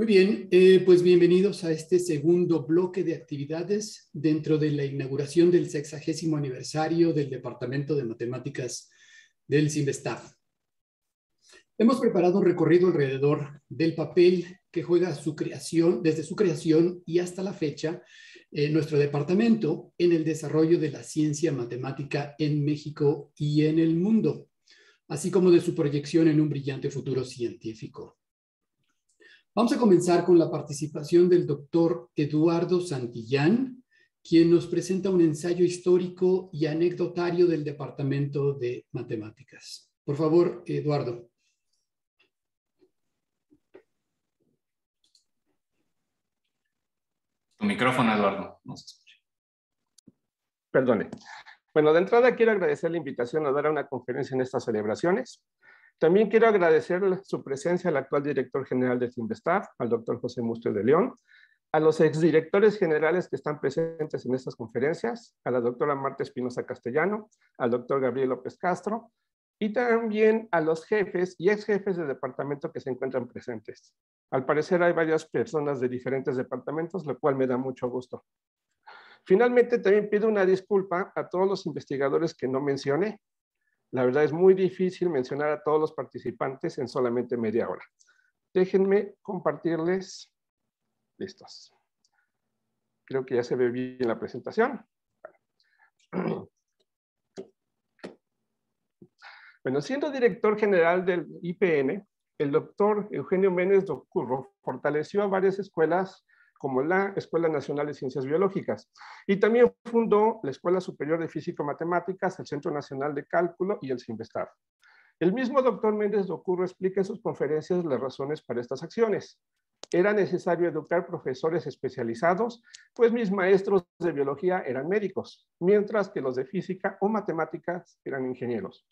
Muy bien, eh, pues bienvenidos a este segundo bloque de actividades dentro de la inauguración del sexagésimo aniversario del Departamento de Matemáticas del CIMBESTAF. Hemos preparado un recorrido alrededor del papel que juega su creación, desde su creación y hasta la fecha, en nuestro departamento en el desarrollo de la ciencia matemática en México y en el mundo, así como de su proyección en un brillante futuro científico. Vamos a comenzar con la participación del doctor Eduardo Santillán, quien nos presenta un ensayo histórico y anecdotario del Departamento de Matemáticas. Por favor, Eduardo. Tu micrófono, Eduardo. No se escucha. Perdone. Bueno, de entrada quiero agradecer la invitación a dar una conferencia en estas celebraciones. También quiero agradecer su presencia al actual director general de Simvestaff, al doctor José Mustre de León, a los exdirectores generales que están presentes en estas conferencias, a la doctora Marta Espinosa Castellano, al doctor Gabriel López Castro, y también a los jefes y ex jefes de departamento que se encuentran presentes. Al parecer hay varias personas de diferentes departamentos, lo cual me da mucho gusto. Finalmente, también pido una disculpa a todos los investigadores que no mencioné, la verdad es muy difícil mencionar a todos los participantes en solamente media hora. Déjenme compartirles. Listos. Creo que ya se ve bien la presentación. Bueno, siendo director general del IPN, el doctor Eugenio Méndez Docurro fortaleció a varias escuelas como la Escuela Nacional de Ciencias Biológicas. Y también fundó la Escuela Superior de Físico-Matemáticas, el Centro Nacional de Cálculo y el CIMBESTAR. El mismo doctor Méndez Docurro explica en sus conferencias las razones para estas acciones. Era necesario educar profesores especializados, pues mis maestros de biología eran médicos, mientras que los de física o matemáticas eran ingenieros.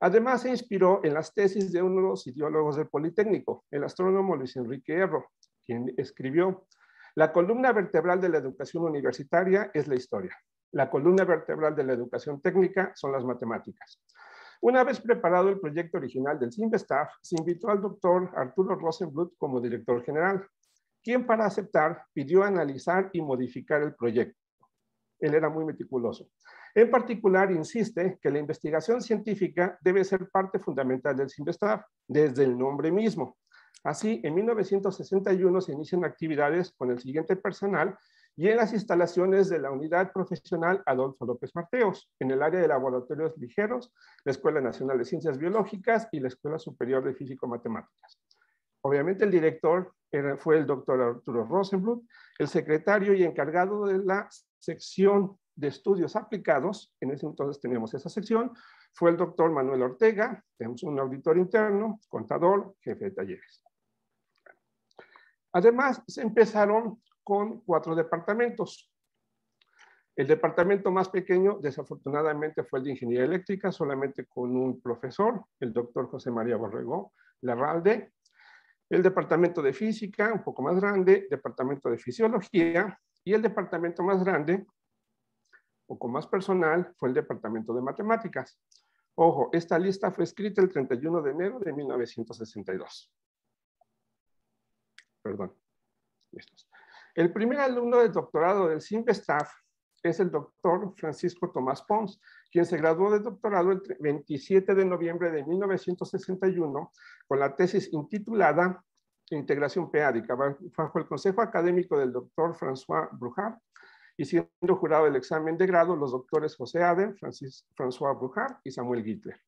Además, se inspiró en las tesis de uno de los ideólogos del Politécnico, el astrónomo Luis Enrique Erro, quien escribió la columna vertebral de la educación universitaria es la historia. La columna vertebral de la educación técnica son las matemáticas. Una vez preparado el proyecto original del SIMBESTAF, se invitó al doctor Arturo Rosenblut como director general, quien para aceptar pidió analizar y modificar el proyecto. Él era muy meticuloso. En particular, insiste que la investigación científica debe ser parte fundamental del SIMBESTAF, desde el nombre mismo. Así, en 1961 se inician actividades con el siguiente personal y en las instalaciones de la Unidad Profesional Adolfo López Mateos, en el área de laboratorios ligeros, la Escuela Nacional de Ciencias Biológicas y la Escuela Superior de Físico-Matemáticas. Obviamente el director fue el doctor Arturo Rosenblut, el secretario y encargado de la sección de estudios aplicados, en ese entonces teníamos esa sección, fue el doctor Manuel Ortega, tenemos un auditor interno, contador, jefe de talleres. Además, se empezaron con cuatro departamentos. El departamento más pequeño, desafortunadamente, fue el de Ingeniería Eléctrica, solamente con un profesor, el doctor José María Borrego Larralde. El departamento de Física, un poco más grande, departamento de Fisiología, y el departamento más grande, o con más personal, fue el departamento de Matemáticas. Ojo, esta lista fue escrita el 31 de enero de 1962 perdón. El primer alumno del doctorado del Staff es el doctor Francisco Tomás Pons, quien se graduó de doctorado el 27 de noviembre de 1961 con la tesis intitulada Integración Peádica, bajo el consejo académico del doctor François Brujard y siendo jurado del examen de grado los doctores José Aden, Francis, François Brujard y Samuel Gittler.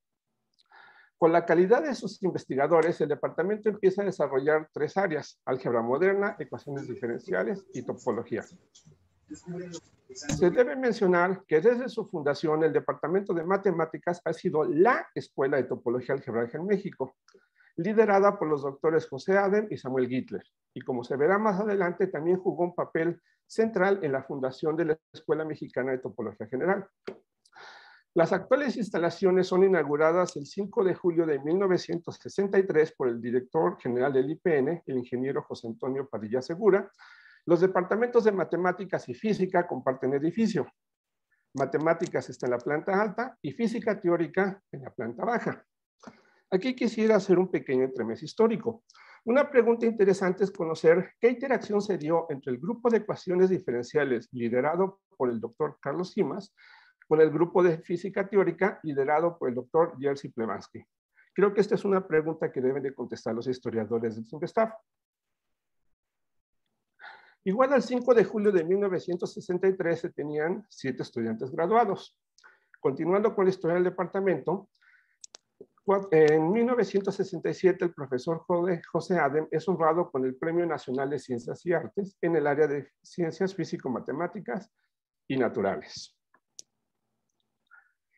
Con la calidad de sus investigadores, el departamento empieza a desarrollar tres áreas, álgebra moderna, ecuaciones diferenciales y topología. Se debe mencionar que desde su fundación el Departamento de Matemáticas ha sido la escuela de topología algebraica en México, liderada por los doctores José Adem y Samuel Gittler. Y como se verá más adelante, también jugó un papel central en la fundación de la Escuela Mexicana de Topología General. Las actuales instalaciones son inauguradas el 5 de julio de 1963 por el director general del IPN, el ingeniero José Antonio Padilla Segura. Los departamentos de matemáticas y física comparten edificio. Matemáticas está en la planta alta y física teórica en la planta baja. Aquí quisiera hacer un pequeño entremés histórico. Una pregunta interesante es conocer qué interacción se dio entre el grupo de ecuaciones diferenciales liderado por el doctor Carlos Simas con el grupo de física teórica liderado por el doctor Jerzy Plebansky. Creo que esta es una pregunta que deben de contestar los historiadores del CIMBESTAF. Igual al 5 de julio de 1963 se tenían siete estudiantes graduados. Continuando con la historia del departamento, en 1967 el profesor José Adem es honrado con el Premio Nacional de Ciencias y Artes en el área de Ciencias Físico-Matemáticas y Naturales.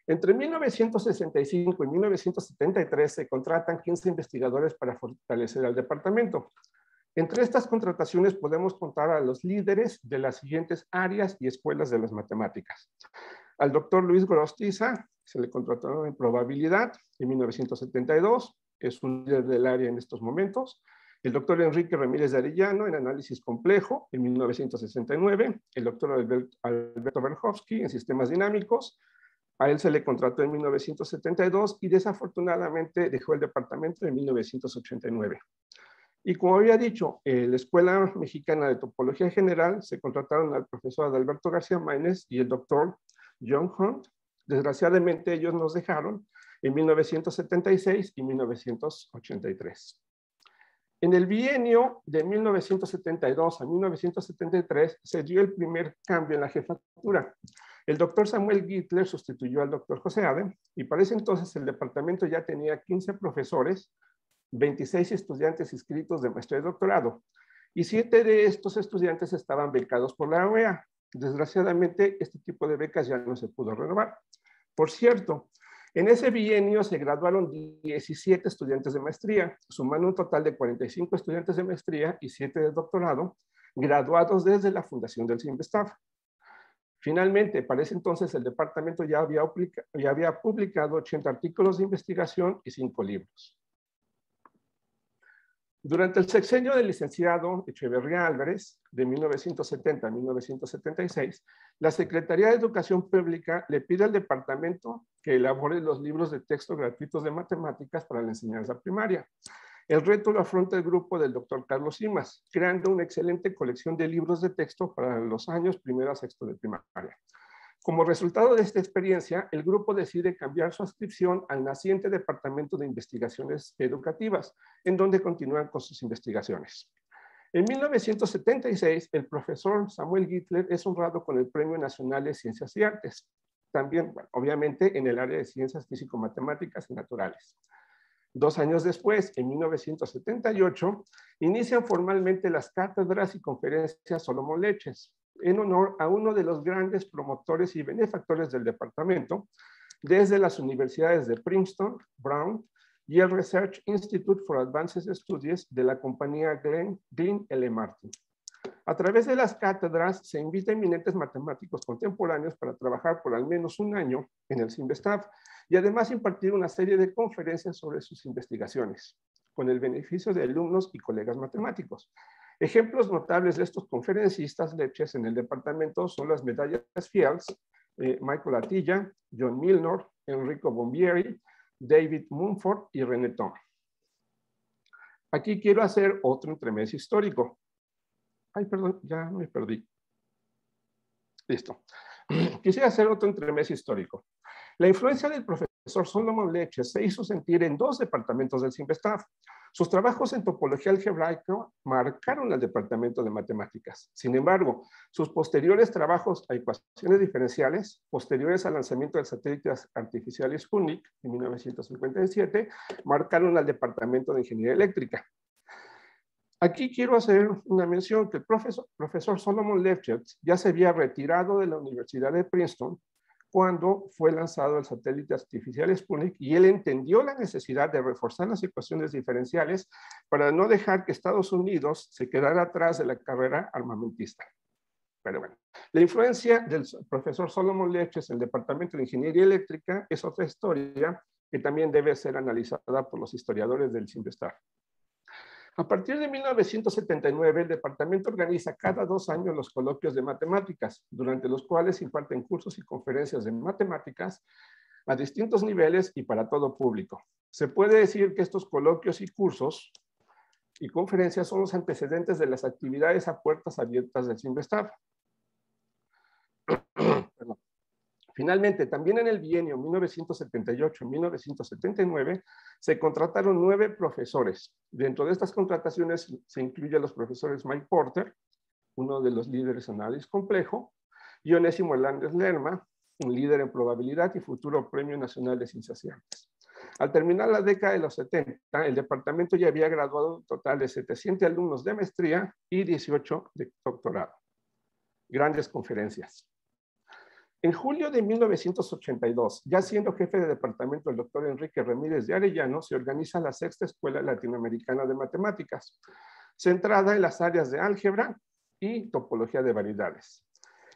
Entre 1965 y 1973 se contratan 15 investigadores para fortalecer al departamento. Entre estas contrataciones podemos contar a los líderes de las siguientes áreas y escuelas de las matemáticas. Al doctor Luis Gorostiza se le contrató en probabilidad en 1972, es un líder del área en estos momentos. El doctor Enrique Ramírez de Arellano en análisis complejo en 1969. El doctor Alberto Berhovsky en sistemas dinámicos. A él se le contrató en 1972 y desafortunadamente dejó el departamento en 1989. Y como había dicho, en la Escuela Mexicana de Topología General se contrataron al profesor Adalberto García Maínez y el doctor John Hunt. Desgraciadamente ellos nos dejaron en 1976 y 1983. En el bienio de 1972 a 1973 se dio el primer cambio en la jefatura. El doctor Samuel Gittler sustituyó al doctor José Adem y para ese entonces el departamento ya tenía 15 profesores 26 estudiantes inscritos de maestría y doctorado, y siete de estos estudiantes estaban becados por la OEA. Desgraciadamente, este tipo de becas ya no se pudo renovar. Por cierto, en ese bienio se graduaron 17 estudiantes de maestría, sumando un total de 45 estudiantes de maestría y 7 de doctorado, graduados desde la fundación del CIMBESTAF. Finalmente, para ese entonces el departamento ya había, ya había publicado 80 artículos de investigación y 5 libros. Durante el sexenio del licenciado Echeverría Álvarez, de 1970 a 1976, la Secretaría de Educación Pública le pide al departamento que elabore los libros de texto gratuitos de matemáticas para la enseñanza primaria. El reto lo afronta el grupo del doctor Carlos Simas, creando una excelente colección de libros de texto para los años primero a sexto de primaria. Como resultado de esta experiencia, el grupo decide cambiar su adscripción al naciente Departamento de Investigaciones Educativas, en donde continúan con sus investigaciones. En 1976, el profesor Samuel Gittler es honrado con el Premio Nacional de Ciencias y Artes, también, obviamente, en el área de ciencias físico-matemáticas y naturales. Dos años después, en 1978, inician formalmente las cátedras y conferencias Solomon Leches, en honor a uno de los grandes promotores y benefactores del departamento, desde las universidades de Princeton, Brown y el Research Institute for Advanced Studies de la compañía Glenn, Glenn L. Martin. A través de las cátedras se invita a eminentes matemáticos contemporáneos para trabajar por al menos un año en el CIMBESTAF y además impartir una serie de conferencias sobre sus investigaciones, con el beneficio de alumnos y colegas matemáticos. Ejemplos notables de estos conferencistas leches en el departamento son las medallas Fields, eh, Michael Atilla, John Milnor, Enrico Bombieri, David Mumford y René Tom. Aquí quiero hacer otro entremés histórico. Ay, perdón, ya me perdí. Listo. Quisiera hacer otro entremés histórico. La influencia del profesor Solomon Leche se hizo sentir en dos departamentos del CIMBESTAF. Sus trabajos en topología algebraica marcaron al departamento de matemáticas. Sin embargo, sus posteriores trabajos a ecuaciones diferenciales, posteriores al lanzamiento del satélite artificial Sputnik en 1957, marcaron al departamento de ingeniería eléctrica. Aquí quiero hacer una mención que el profesor, profesor Solomon Lefschetz ya se había retirado de la Universidad de Princeton cuando fue lanzado el satélite artificial Sputnik y él entendió la necesidad de reforzar las ecuaciones diferenciales para no dejar que Estados Unidos se quedara atrás de la carrera armamentista. Pero bueno, la influencia del profesor Solomon Leches en el Departamento de Ingeniería Eléctrica es otra historia que también debe ser analizada por los historiadores del CIMBESTAR. A partir de 1979, el departamento organiza cada dos años los coloquios de matemáticas, durante los cuales imparten cursos y conferencias de matemáticas a distintos niveles y para todo público. Se puede decir que estos coloquios y cursos y conferencias son los antecedentes de las actividades a puertas abiertas del Sinvestar. Finalmente, también en el bienio 1978-1979 se contrataron nueve profesores. Dentro de estas contrataciones se incluyen los profesores Mike Porter, uno de los líderes en análisis complejo, y Onésimo Hernández Lerma, un líder en probabilidad y futuro Premio Nacional de Ciencias y Artes. Al terminar la década de los 70, el departamento ya había graduado un total de 700 alumnos de maestría y 18 de doctorado. Grandes conferencias. En julio de 1982, ya siendo jefe de departamento el doctor Enrique Ramírez de Arellano, se organiza la Sexta Escuela Latinoamericana de Matemáticas, centrada en las áreas de álgebra y topología de variedades.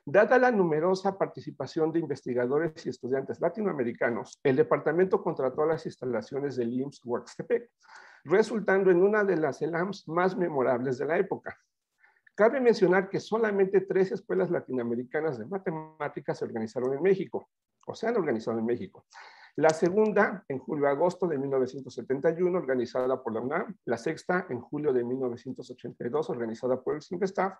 Dada la numerosa participación de investigadores y estudiantes latinoamericanos, el departamento contrató las instalaciones del IMSS Workstepec, resultando en una de las ELAMs más memorables de la época. Cabe mencionar que solamente tres escuelas latinoamericanas de matemáticas se organizaron en México, o se han organizado en México. La segunda en julio-agosto de 1971, organizada por la UNAM. La sexta en julio de 1982, organizada por el CIMBESTAF.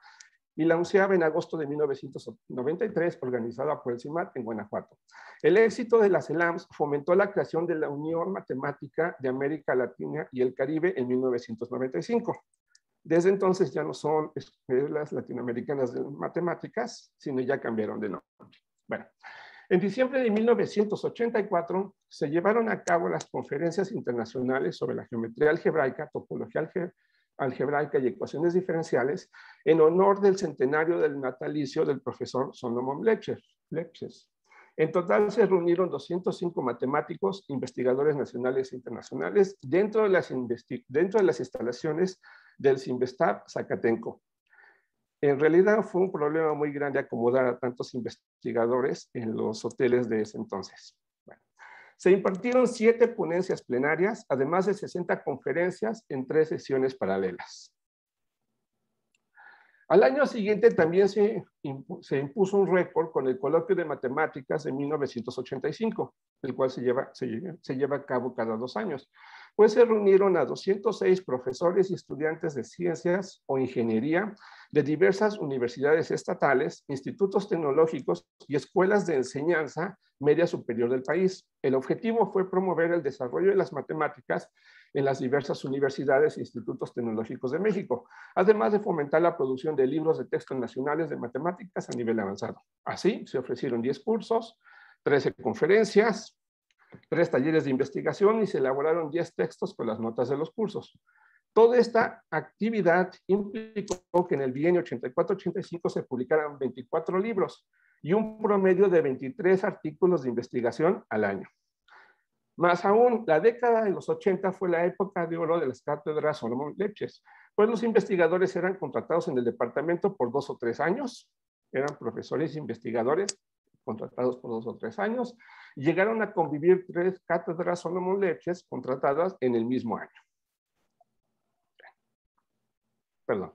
Y la onceava en agosto de 1993, organizada por el CIMAT en Guanajuato. El éxito de las ELAMS fomentó la creación de la Unión Matemática de América Latina y el Caribe en 1995. Desde entonces ya no son escuelas latinoamericanas de matemáticas, sino ya cambiaron de nombre. Bueno, en diciembre de 1984 se llevaron a cabo las conferencias internacionales sobre la geometría algebraica, topología algebraica y ecuaciones diferenciales en honor del centenario del natalicio del profesor Solomon Lepches. En total se reunieron 205 matemáticos, investigadores nacionales e internacionales dentro de las, dentro de las instalaciones del Sinvestar Zacatenco. En realidad fue un problema muy grande acomodar a tantos investigadores en los hoteles de ese entonces. se impartieron siete ponencias plenarias, además de 60 conferencias en tres sesiones paralelas. Al año siguiente también se, impuso un récord con el coloquio de matemáticas de 1985, el cual se lleva, se lleva a cabo cada dos años pues se reunieron a 206 profesores y estudiantes de ciencias o ingeniería de diversas universidades estatales, institutos tecnológicos y escuelas de enseñanza media superior del país. El objetivo fue promover el desarrollo de las matemáticas en las diversas universidades e institutos tecnológicos de México, además de fomentar la producción de libros de texto nacionales de matemáticas a nivel avanzado. Así, se ofrecieron 10 cursos, 13 conferencias, tres talleres de investigación y se elaboraron 10 textos con las notas de los cursos. Toda esta actividad implicó que en el bienio 84-85 se publicaran 24 libros y un promedio de 23 artículos de investigación al año. Más aún, la década de los 80 fue la época de oro de las cátedras Solomon Lepches, pues los investigadores eran contratados en el departamento por dos o tres años, eran profesores e investigadores contratados por dos o tres años, llegaron a convivir tres cátedras Solomon Leches contratadas en el mismo año. Perdón.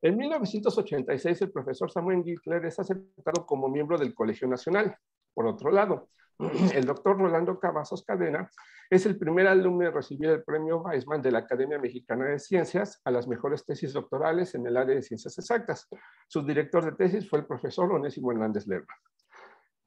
En 1986, el profesor Samuel Gittler es aceptado como miembro del Colegio Nacional. Por otro lado, el doctor Rolando Cavazos Cadena es el primer alumno en recibir el premio Weizmann de la Academia Mexicana de Ciencias a las mejores tesis doctorales en el área de ciencias exactas. Su director de tesis fue el profesor Onésimo Hernández Lerma.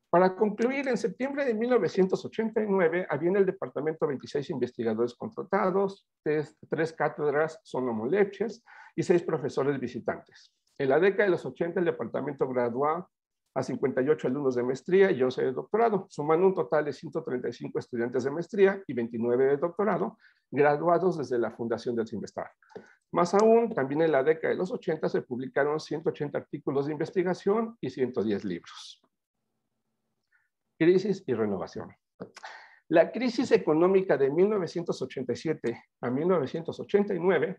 Para concluir, en septiembre de 1989 había en el departamento 26 investigadores contratados, tres, cátedras son Leches y seis profesores visitantes. En la década de los 80 el departamento graduó a 58 alumnos de maestría y 11 de doctorado, sumando un total de 135 estudiantes de maestría y 29 de doctorado, graduados desde la fundación del CIMBESTAR. Más aún, también en la década de los 80 se publicaron 180 artículos de investigación y 110 libros crisis y renovación. La crisis económica de 1987 a 1989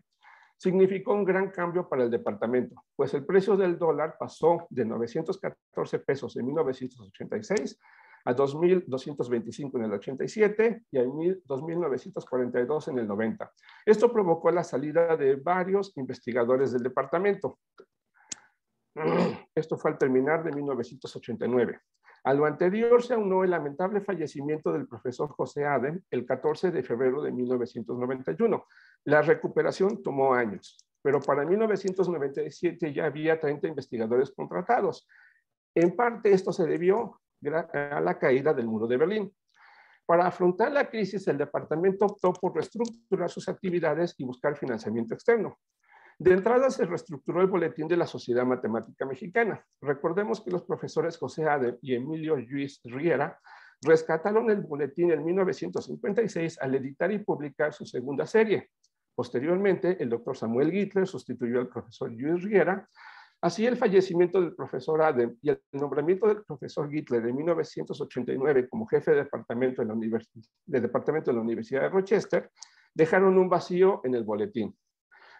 significó un gran cambio para el departamento, pues el precio del dólar pasó de 914 pesos en 1986 a 2.225 en el 87 y a 2.942 en el 90. Esto provocó la salida de varios investigadores del departamento. Esto fue al terminar de 1989. A lo anterior se aunó el lamentable fallecimiento del profesor José Adem el 14 de febrero de 1991, La recuperación tomó años, pero para 1997 ya había 30 investigadores contratados. En parte esto se debió a la caída del muro de Berlín. Para afrontar la crisis, el departamento optó por reestructurar sus actividades y buscar financiamiento externo. De entrada se reestructuró el boletín de la Sociedad Matemática Mexicana. Recordemos que los profesores José Ade y Emilio Luis Riera rescataron el boletín en 1956 al editar y publicar su segunda serie. Posteriormente, el doctor Samuel Gittler sustituyó al profesor Luis Riera. Así, el fallecimiento del profesor Adem y el nombramiento del profesor Gittler en 1989 como jefe de departamento de la, de departamento de la Universidad de Rochester dejaron un vacío en el boletín.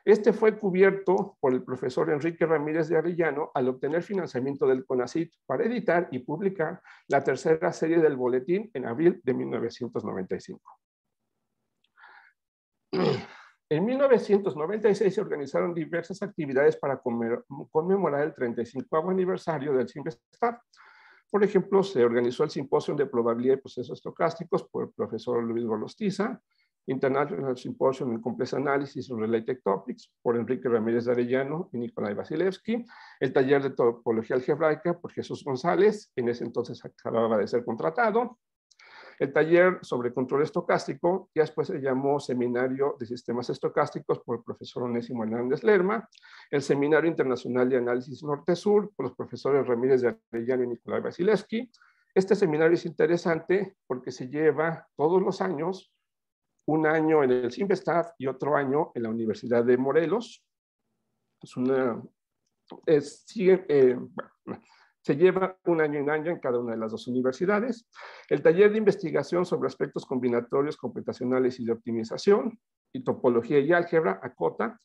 Este fue cubierto por el profesor Enrique Ramírez de Arellano al obtener financiamiento del CONACYT para editar y publicar la tercera serie del boletín en abril de 1995. En 1996 se organizaron diversas actividades para conmemorar el 35 aniversario del CIMBESTAF. Por ejemplo, se organizó el Simposio de Probabilidad de Procesos Estocásticos por el profesor Luis Golostiza, International Symposium in Complex Analysis of Related Topics por Enrique Ramírez de Arellano y Nikolai Vasilevsky, el taller de topología algebraica por Jesús González, en ese entonces acababa de ser contratado, el taller sobre control estocástico, ya después se llamó Seminario de Sistemas Estocásticos por el profesor Onésimo Hernández Lerma, el Seminario Internacional de Análisis Norte-Sur por los profesores Ramírez de Arellano y Nikolai Vasilevsky. Este seminario es interesante porque se lleva todos los años un año en el CIMBESTAF y otro año en la Universidad de Morelos. Es una, eh, se lleva un año en año en cada una de las dos universidades. El taller de investigación sobre aspectos combinatorios, computacionales y de optimización y topología y álgebra, ACOTA,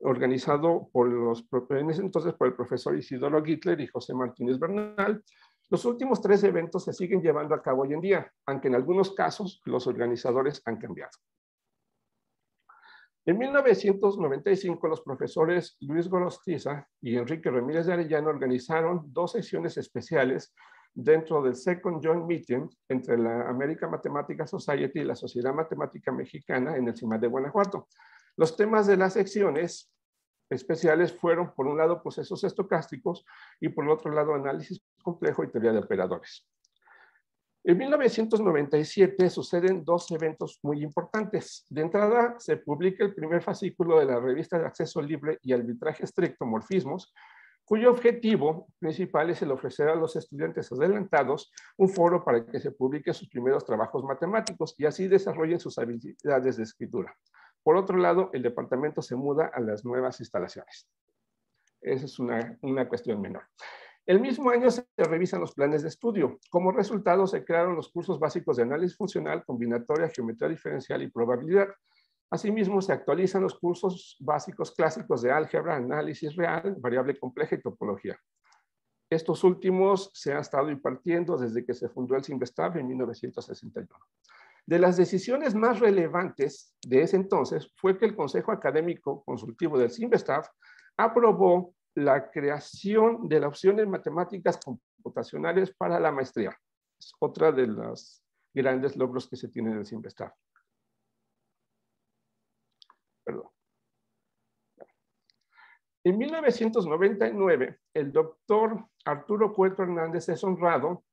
organizado por los, en ese entonces por el profesor Isidoro Gittler y José Martínez Bernal, los últimos tres eventos se siguen llevando a cabo hoy en día, aunque en algunos casos los organizadores han cambiado. En 1995, los profesores Luis Gorostiza y Enrique Ramírez de Arellano organizaron dos sesiones especiales dentro del Second Joint Meeting entre la American Mathematical Society y la Sociedad Matemática Mexicana en el CIMAD de Guanajuato. Los temas de las secciones especiales fueron, por un lado, procesos estocásticos y por el otro lado, análisis complejo y teoría de operadores. En 1997 suceden dos eventos muy importantes. De entrada, se publica el primer fascículo de la revista de acceso libre y arbitraje estricto, Morfismos, cuyo objetivo principal es el ofrecer a los estudiantes adelantados un foro para que se publiquen sus primeros trabajos matemáticos y así desarrollen sus habilidades de escritura. Por otro lado, el departamento se muda a las nuevas instalaciones. Esa es una, una cuestión menor. El mismo año se revisan los planes de estudio. Como resultado, se crearon los cursos básicos de análisis funcional, combinatoria, geometría diferencial y probabilidad. Asimismo, se actualizan los cursos básicos clásicos de álgebra, análisis real, variable compleja y topología. Estos últimos se han estado impartiendo desde que se fundó el CIMBESTAB en 1961. De las decisiones más relevantes de ese entonces fue que el Consejo Académico Consultivo del CIMBESTAF aprobó la creación de la opción en matemáticas computacionales para la maestría. Es otra de los grandes logros que se tiene en el CIMBESTAF. Perdón. En 1999, el doctor Arturo Cueto Hernández es honrado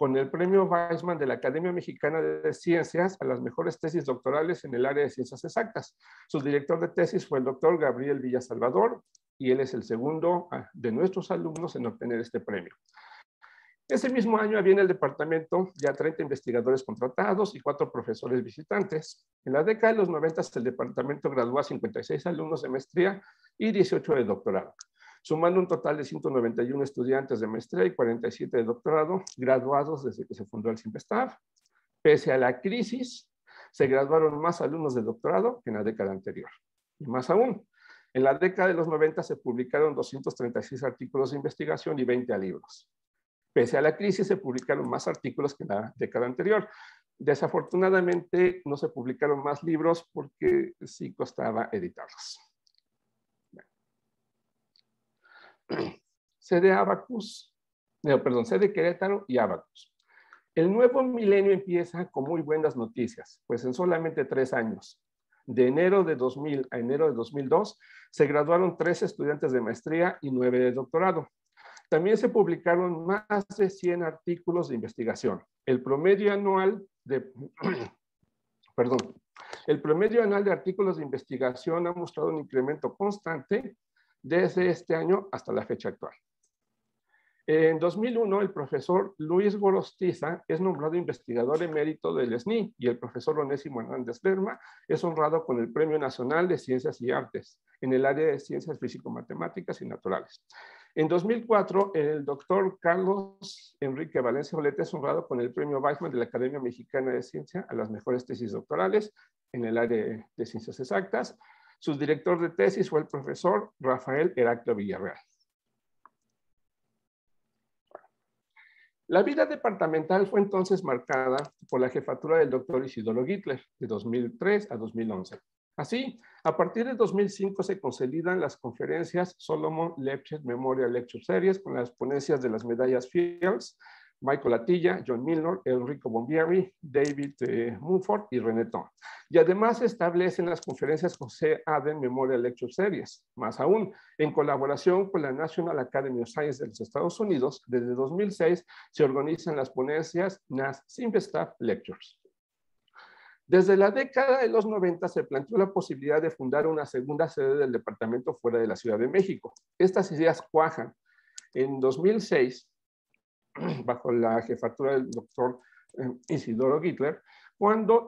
con el premio Weizmann de la Academia Mexicana de Ciencias a las mejores tesis doctorales en el área de ciencias exactas. Su director de tesis fue el doctor Gabriel Villasalvador y él es el segundo ah, de nuestros alumnos en obtener este premio. Ese mismo año había en el departamento ya 30 investigadores contratados y cuatro profesores visitantes. En la década de los 90 el departamento graduó a 56 alumnos de maestría y 18 de doctorado sumando un total de 191 estudiantes de maestría y 47 de doctorado graduados desde que se fundó el CIMPESTAF. Pese a la crisis, se graduaron más alumnos de doctorado que en la década anterior. Y más aún, en la década de los 90 se publicaron 236 artículos de investigación y 20 libros. Pese a la crisis, se publicaron más artículos que en la década anterior. Desafortunadamente, no se publicaron más libros porque sí costaba editarlos. sede Abacus, no, perdón, sede Querétaro y Abacus. El nuevo milenio empieza con muy buenas noticias, pues en solamente tres años, De enero de 2000 a enero de 2002 se graduaron tres estudiantes de maestría y nueve de doctorado. También se publicaron más de 100 artículos de investigación. El promedio anual de, perdón, el promedio anual de artículos de investigación ha mostrado un incremento constante desde este año hasta la fecha actual. En 2001, el profesor Luis Gorostiza es nombrado investigador emérito del SNI y el profesor Onésimo Hernández Lerma es honrado con el Premio Nacional de Ciencias y Artes en el área de Ciencias Físico-Matemáticas y Naturales. En 2004, el doctor Carlos Enrique Valencia Oleta es honrado con el Premio Weizmann de la Academia Mexicana de Ciencia a las mejores tesis doctorales en el área de ciencias exactas. Su director de tesis fue el profesor Rafael Heraclio Villarreal. La vida departamental fue entonces marcada por la jefatura del doctor Isidoro Gittler de 2003 a 2011. Así, a partir de 2005 se consolidan las conferencias Solomon Lepchet Memorial Lecture Series con las ponencias de las medallas Fields, Michael Atilla, John Milner, Enrico Bombieri, David eh, Mumford y René Tom. Y además establecen las conferencias José Aden Memorial Lecture Series. Más aún, en colaboración con la National Academy of Science de los Estados Unidos, desde 2006 se organizan las ponencias NAS Staff Lectures. Desde la década de los 90 se planteó la posibilidad de fundar una segunda sede del departamento fuera de la Ciudad de México. Estas ideas cuajan. En 2006, bajo la jefatura del doctor eh, Isidoro Gittler, cuando,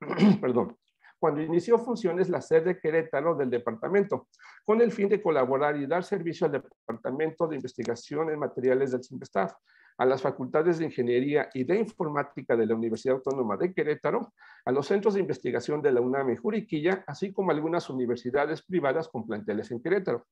perdón, cuando inició funciones la sede Querétaro del departamento, con el fin de colaborar y dar servicio al Departamento de Investigación en Materiales del CIMBESTAF, a las facultades de Ingeniería y de Informática de la Universidad Autónoma de Querétaro, a los centros de investigación de la UNAM y Juriquilla, así como algunas universidades privadas con planteles en Querétaro.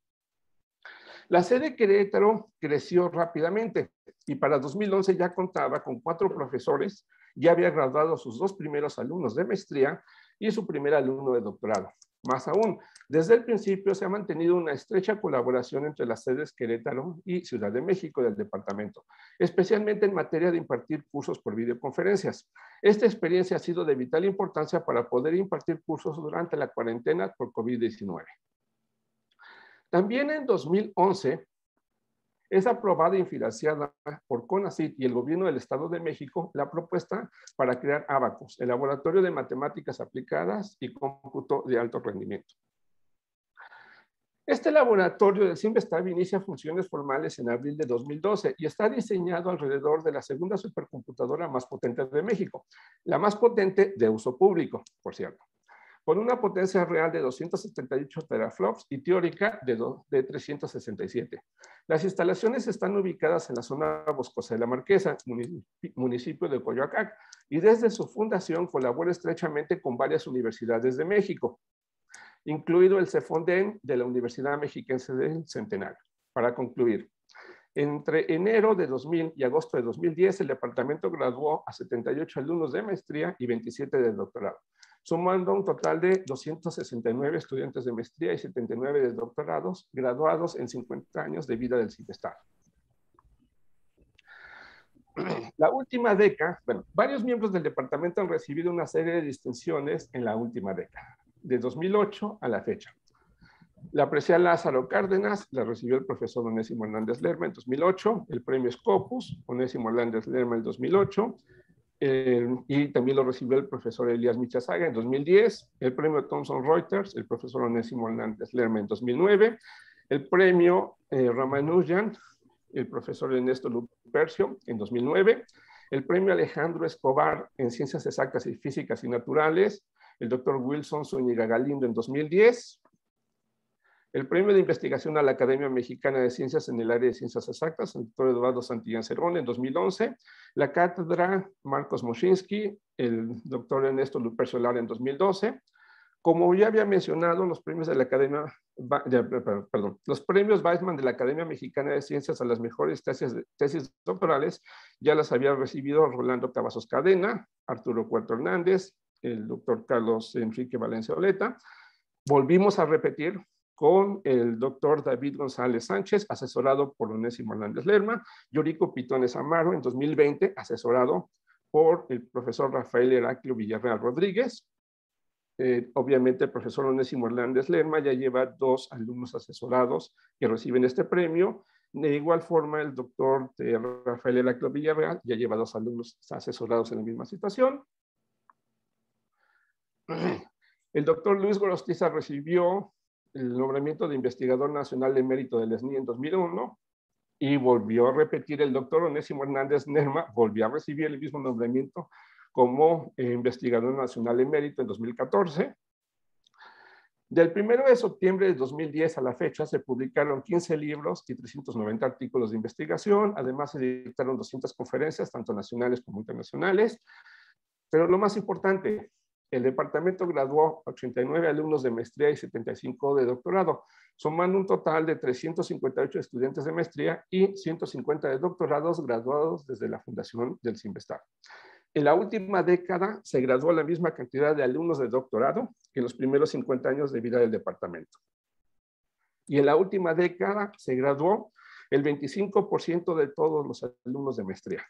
La sede Querétaro creció rápidamente y para 2011 ya contaba con cuatro profesores, ya había graduado a sus dos primeros alumnos de maestría y su primer alumno de doctorado. Más aún, desde el principio se ha mantenido una estrecha colaboración entre las sedes Querétaro y Ciudad de México del departamento, especialmente en materia de impartir cursos por videoconferencias. Esta experiencia ha sido de vital importancia para poder impartir cursos durante la cuarentena por COVID-19. También en 2011 es aprobada y financiada por CONACYT y el gobierno del Estado de México la propuesta para crear Abacus, el Laboratorio de Matemáticas Aplicadas y Cómputo de Alto Rendimiento. Este laboratorio del CIMBESTAB inicia funciones formales en abril de 2012 y está diseñado alrededor de la segunda supercomputadora más potente de México, la más potente de uso público, por cierto con una potencia real de 278 teraflops y teórica de, de 367. Las instalaciones están ubicadas en la zona boscosa de la Marquesa, municipio de Coyoacán, y desde su fundación colabora estrechamente con varias universidades de México, incluido el CEFONDEN de la Universidad Mexiquense del Centenario. Para concluir, entre enero de 2000 y agosto de 2010, el departamento graduó a 78 alumnos de maestría y 27 de doctorado sumando un total de 269 estudiantes de maestría y 79 de doctorados graduados en 50 años de vida del CIPESTAR. La última década, bueno, varios miembros del departamento han recibido una serie de distinciones en la última década, de 2008 a la fecha. La apreciada Lázaro Cárdenas la recibió el profesor Onésimo Hernández Lerma en 2008, el premio Scopus, Onésimo Hernández Lerma en 2008, eh, y también lo recibió el profesor Elías Michazaga en 2010, el premio Thomson Reuters, el profesor Onésimo Hernández Lerma en 2009, el premio eh, Ramanujan, el profesor Ernesto Lupercio en 2009, el premio Alejandro Escobar en Ciencias Exactas y Físicas y Naturales, el doctor Wilson Zúñiga Galindo en 2010, el premio de investigación a la Academia Mexicana de Ciencias en el área de Ciencias Exactas, el doctor Eduardo Santillán Cerón en 2011, la cátedra Marcos Moschinsky, el doctor Ernesto Lupercio Lara en 2012. Como ya había mencionado, los premios de la Academia, perdón, los premios Weizmann de la Academia Mexicana de Ciencias a las mejores tesis, tesis doctorales ya las había recibido Rolando Cavazos Cadena, Arturo Cuarto Hernández, el doctor Carlos Enrique Valencia Oleta. Volvimos a repetir con el doctor David González Sánchez, asesorado por Onésimo Hernández Lerma, Yorico Pitones Amaro en 2020, asesorado por el profesor Rafael Heraclio Villarreal Rodríguez, eh, obviamente el profesor Onésimo Hernández Lerma ya lleva dos alumnos asesorados que reciben este premio. De igual forma, el doctor Rafael Heraclio Villarreal ya lleva dos alumnos asesorados en la misma situación. El doctor Luis Gorostiza recibió el nombramiento de investigador nacional de mérito del SNI en 2001 y volvió a repetir el doctor Onésimo Hernández Nerma, volvió a recibir el mismo nombramiento como eh, investigador nacional de mérito en 2014. Del 1 de septiembre de 2010 a la fecha se publicaron 15 libros y 390 artículos de investigación. Además se dictaron 200 conferencias, tanto nacionales como internacionales. Pero lo más importante, el departamento graduó 89 alumnos de maestría y 75 de doctorado, sumando un total de 358 estudiantes de maestría y 150 de doctorados graduados desde la fundación del CIMBESTAR. En la última década se graduó la misma cantidad de alumnos de doctorado que en los primeros 50 años de vida del departamento. Y en la última década se graduó el 25% de todos los alumnos de maestría.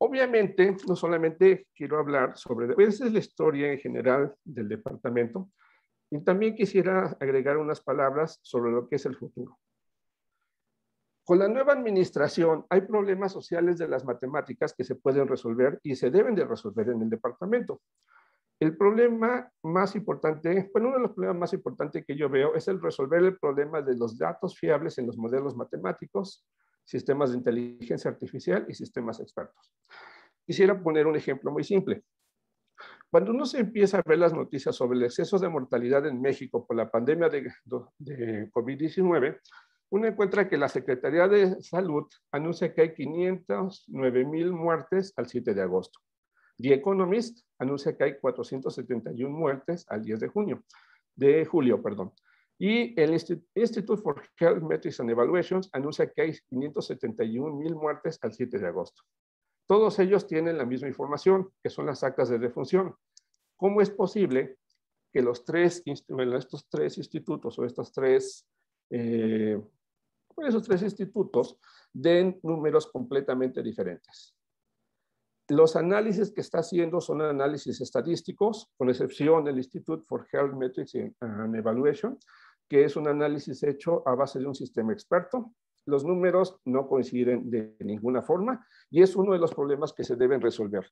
Obviamente, no solamente quiero hablar sobre, esa es la historia en general del departamento, y también quisiera agregar unas palabras sobre lo que es el futuro. Con la nueva administración hay problemas sociales de las matemáticas que se pueden resolver y se deben de resolver en el departamento. El problema más importante, bueno, uno de los problemas más importantes que yo veo es el resolver el problema de los datos fiables en los modelos matemáticos sistemas de inteligencia artificial y sistemas expertos. Quisiera poner un ejemplo muy simple. Cuando uno se empieza a ver las noticias sobre el exceso de mortalidad en México por la pandemia de, de COVID-19, uno encuentra que la Secretaría de Salud anuncia que hay 509 mil muertes al 7 de agosto. The Economist anuncia que hay 471 muertes al 10 de junio, de julio, perdón. Y el Institute for Health Metrics and Evaluations anuncia que hay 571 mil muertes al 7 de agosto. Todos ellos tienen la misma información, que son las actas de defunción. ¿Cómo es posible que los tres, estos tres institutos o estos tres, eh, esos tres institutos den números completamente diferentes? Los análisis que está haciendo son análisis estadísticos, con excepción del Institute for Health Metrics and Evaluation, que es un análisis hecho a base de un sistema experto. Los números no coinciden de ninguna forma y es uno de los problemas que se deben resolver,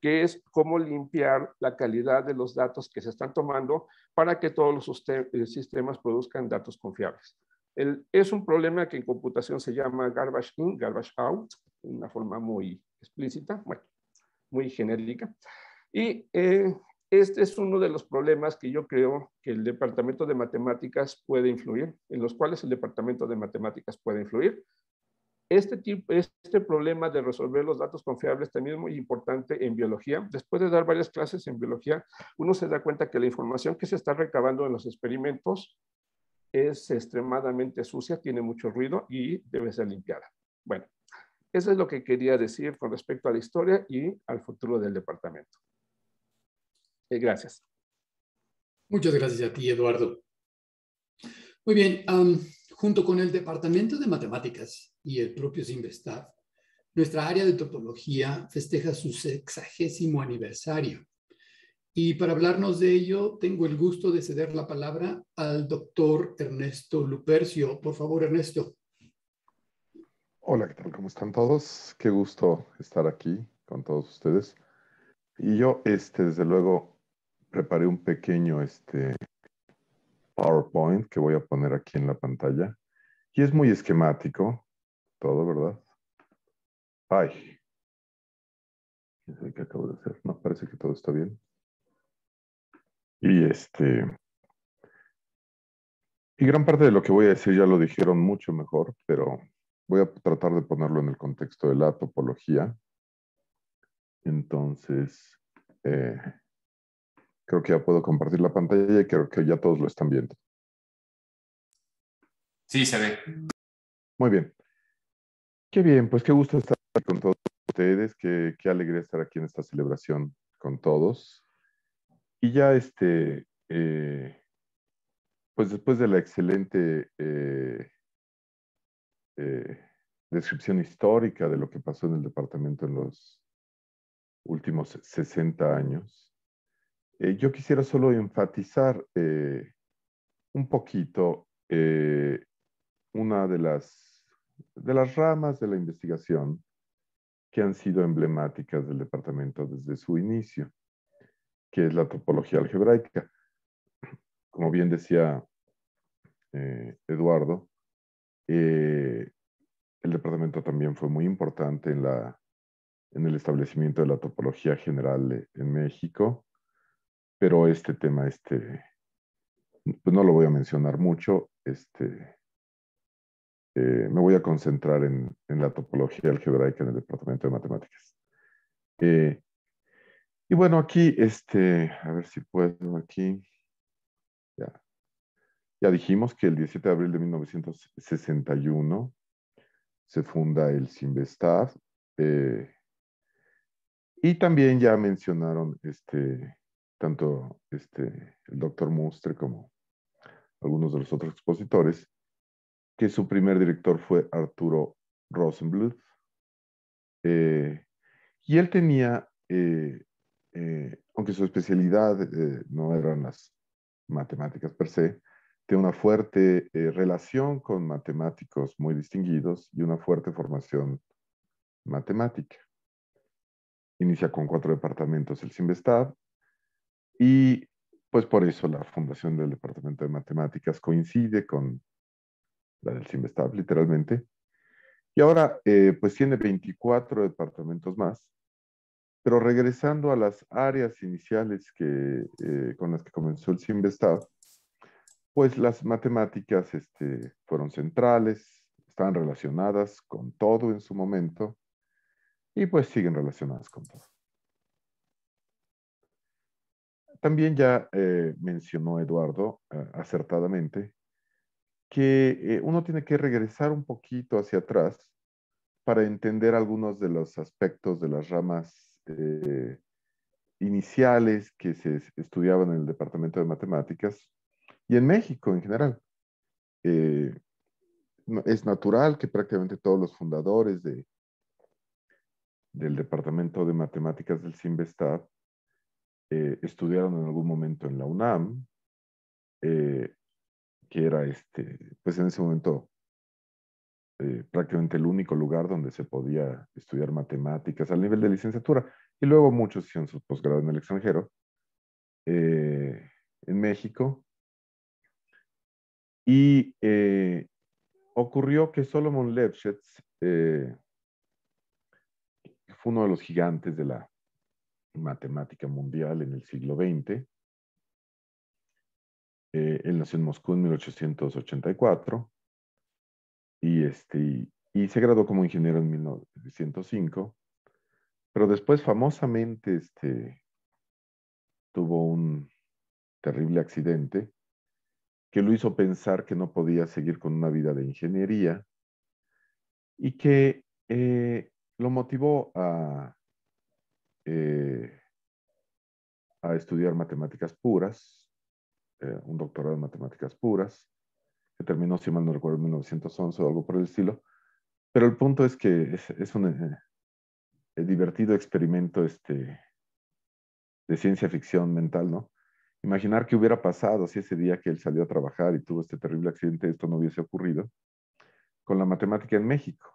que es cómo limpiar la calidad de los datos que se están tomando para que todos los eh, sistemas produzcan datos confiables. es un problema que en computación se llama garbage in, garbage out, de una forma muy explícita, muy genérica. Y eh, este es uno de los problemas que yo creo que el Departamento de Matemáticas puede influir, en los cuales el Departamento de Matemáticas puede influir. Este, tipo, este problema de resolver los datos confiables también es muy importante en biología. Después de dar varias clases en biología, uno se da cuenta que la información que se está recabando en los experimentos es extremadamente sucia, tiene mucho ruido y debe ser limpiada. Bueno, eso es lo que quería decir con respecto a la historia y al futuro del departamento. Eh, gracias. Muchas gracias a ti, Eduardo. Muy bien, junto con el Departamento de Matemáticas y el propio Simvestav, nuestra área de topología festeja su sexagésimo aniversario. Y para hablarnos de ello, tengo el gusto de ceder la palabra al doctor Ernesto Lupercio. Por favor, Ernesto. Hola, ¿qué tal? ¿Cómo están todos? Qué gusto estar aquí con todos ustedes. Y yo, este, desde luego, preparé un pequeño este, PowerPoint que voy a poner aquí en la pantalla. Y es muy esquemático, todo, ¿verdad? Ay. ¿Qué acabo de hacer? No, parece que todo está bien. Y este... Y gran parte de lo que voy a decir ya lo dijeron mucho mejor, pero voy a tratar de ponerlo en el contexto de la topología. Entonces, eh, Creo que ya puedo compartir la pantalla y creo que ya todos lo están viendo. Sí, se ve. Muy bien. Qué bien, pues qué gusto estar con todos ustedes, qué, qué alegría estar aquí en esta celebración con todos. Y ya este, eh, pues después de la excelente eh, eh, descripción histórica de lo que pasó en el departamento en los últimos 60 años, Eh, yo quisiera solo enfatizar eh, un poquito eh, una de las, de las ramas de la investigación que han sido emblemáticas del departamento desde su inicio, que es la topología algebraica. Como bien decía Eduardo, el departamento también fue muy importante en, la, en el establecimiento de la topología general en México, pero este tema, este, pues no lo voy a mencionar mucho, este, eh, me voy a concentrar en, la topología algebraica en el departamento de matemáticas. Eh, y bueno, aquí, este, a ver si puedo aquí. Ya. ya dijimos que el 17 de abril de 1961 se funda el Sinvestav. Eh, y también ya mencionaron este, tanto este, el doctor Mustre como algunos de los otros expositores, que su primer director fue Arturo Rosenbluth. Eh, y él tenía, eh, eh, aunque su especialidad no eran las matemáticas per se, tenía una fuerte relación con matemáticos muy distinguidos y una fuerte formación matemática. Inicia con cuatro departamentos el Simvestab y pues por eso la fundación del Departamento de Matemáticas coincide con la del CIMESTAB, literalmente. Y ahora, eh, pues tiene 24 departamentos más. Pero regresando a las áreas iniciales que, eh, con las que comenzó el CIMBESTAB, pues las matemáticas este, fueron centrales, estaban relacionadas con todo en su momento y pues siguen relacionadas con todo. También ya eh, mencionó Eduardo eh, acertadamente que eh, uno tiene que regresar un poquito hacia atrás para entender algunos de los aspectos de las ramas iniciales que se estudiaban en el Departamento de Matemáticas y en México en general. es natural que prácticamente todos los fundadores de, del Departamento de Matemáticas del CIMBESTAB eh, estudiaron en algún momento en la UNAM, eh, que era este, pues en ese momento eh, prácticamente el único lugar donde se podía estudiar matemáticas al nivel de licenciatura. Y luego muchos hicieron su posgrado en el extranjero, en México. Y ocurrió que Solomon Lefschetz fue uno de los gigantes de la matemática mundial en el siglo XX. Eh, él nació en Moscú en 1884 y, este, y se graduó como ingeniero en 1905, pero después famosamente este, tuvo un terrible accidente que lo hizo pensar que no podía seguir con una vida de ingeniería y que eh, lo motivó a eh, a estudiar matemáticas puras, eh, un doctorado en matemáticas puras, que terminó, si mal no recuerdo, en 1911 o algo por el estilo. Pero el punto es que es, un eh, divertido experimento este, de ciencia ficción mental, ¿no? Imaginar qué hubiera pasado si ese día que él salió a trabajar y tuvo este terrible accidente, esto no hubiese ocurrido, con la matemática en México.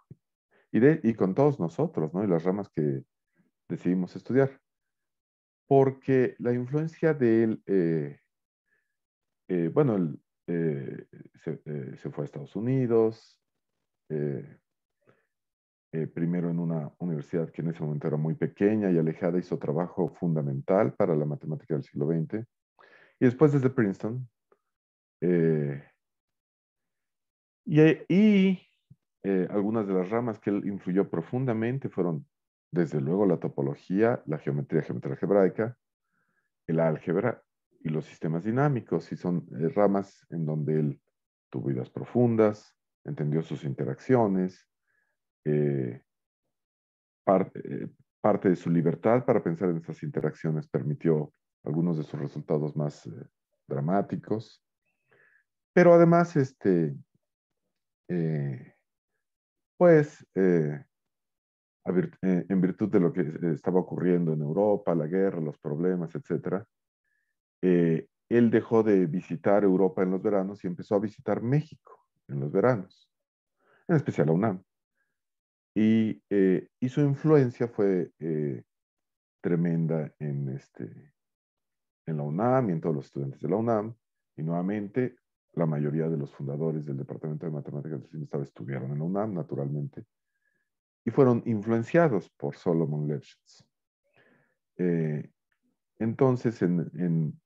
Y, y con todos nosotros, ¿no? Y las ramas que, decidimos estudiar. Porque la influencia de él, eh, eh, bueno, él, eh, se, fue a Estados Unidos, primero en una universidad que en ese momento era muy pequeña y alejada, hizo trabajo fundamental para la matemática del siglo XX. Y después desde Princeton. y, y algunas de las ramas que él influyó profundamente fueron desde luego la topología, la geometría, geometría algebraica, el álgebra y los sistemas dinámicos, y son eh, ramas en donde él tuvo ideas profundas, entendió sus interacciones, eh, eh, parte de su libertad para pensar en estas interacciones permitió algunos de sus resultados más dramáticos, pero además, este, pues, eh, en virtud de lo que estaba ocurriendo en Europa, la guerra, los problemas, etc., eh, él dejó de visitar Europa en los veranos y empezó a visitar México en los veranos, en especial a UNAM. Y, eh, y su influencia fue eh, tremenda en, este, en la UNAM y en todos los estudiantes de la UNAM. Y nuevamente, la mayoría de los fundadores del Departamento de Matemáticas del Estado estudiaron en la UNAM, naturalmente, y fueron influenciados por Solomon Lefschetz. Eh, entonces, en,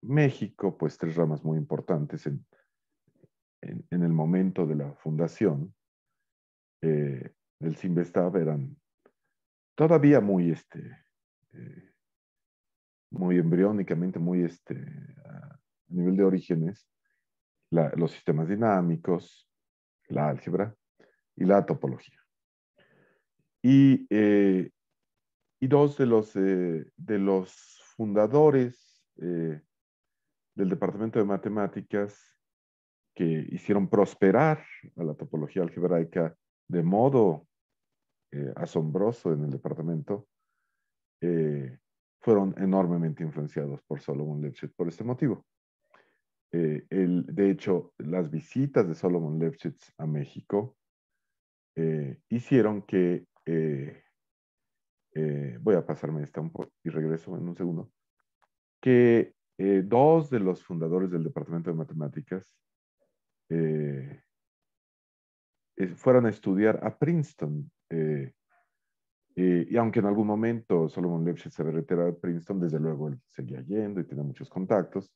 México, pues tres ramas muy importantes en, en, el momento de la fundación eh, del eran todavía muy, este, eh, muy embriónicamente, muy este, a nivel de orígenes, los sistemas dinámicos, la álgebra y la topología. Y, eh, y dos de los, de los fundadores del Departamento de Matemáticas que hicieron prosperar a la topología algebraica de modo eh, asombroso en el departamento, eh, fueron enormemente influenciados por Solomon Lefschetz por este motivo. Eh, el, de hecho, las visitas de Solomon Lefschetz a México hicieron que, voy a pasarme esta un poco y regreso en un segundo, que eh, dos de los fundadores del Departamento de Matemáticas eh, fueron a estudiar a Princeton. Eh, y aunque en algún momento Solomon Lefschetz se había retirado de Princeton, desde luego él seguía yendo y tenía muchos contactos.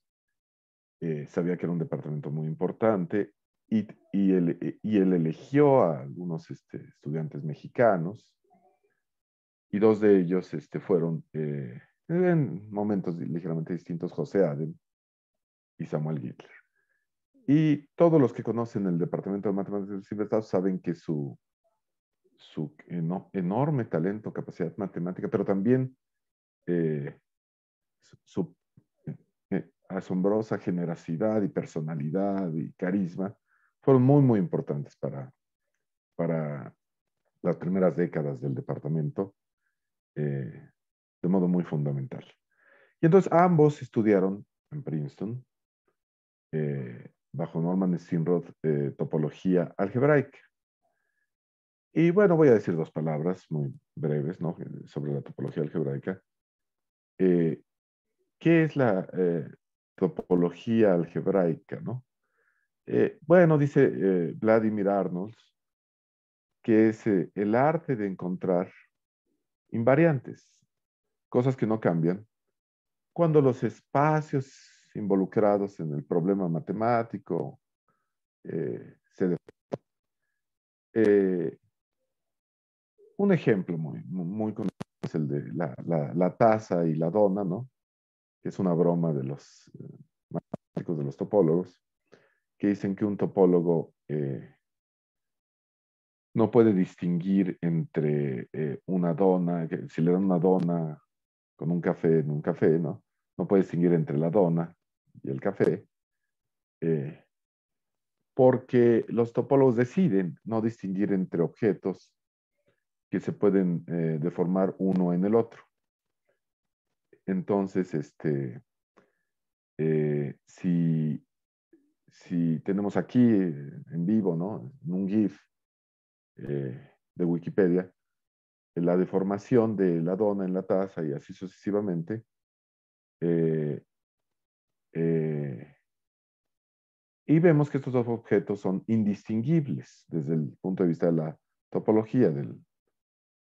sabía que era un departamento muy importante y, y, él, y él, eligió a algunos este, estudiantes mexicanos y dos de ellos este, fueron en momentos ligeramente distintos, José Aden y Samuel Hitler. Y todos los que conocen el Departamento de Matemáticas del Estado saben que su, su enorme talento, capacidad matemática, pero también eh, su, eh, asombrosa generosidad y personalidad y carisma fueron muy, muy importantes para, para las primeras décadas del departamento. Eh, de modo muy fundamental. Y entonces ambos estudiaron en Princeton, eh, bajo Norman Steenroth, eh, topología algebraica. Y bueno, voy a decir dos palabras muy breves ¿no? sobre la topología algebraica. Eh, ¿Qué es la topología algebraica? ¿no? Bueno, dice Vladimir Arnold, que es el arte de encontrar invariantes cosas que no cambian, cuando los espacios involucrados en el problema matemático eh, se eh, un ejemplo muy, muy conocido es el de la, taza y la dona, ¿no? Que es una broma de los eh, matemáticos, de los topólogos, que dicen que un topólogo no puede distinguir entre una dona, si le dan una dona con un café en un café, ¿no? No puedes distinguir entre la dona y el café, eh, porque los topólogos deciden no distinguir entre objetos que se pueden eh, deformar uno en el otro. Entonces, este, eh, si, si tenemos aquí en vivo, ¿no? En un GIF de Wikipedia, la deformación de la dona en la taza y así sucesivamente. Eh, eh, y vemos que estos dos objetos son indistinguibles desde el punto de vista de la topología, del,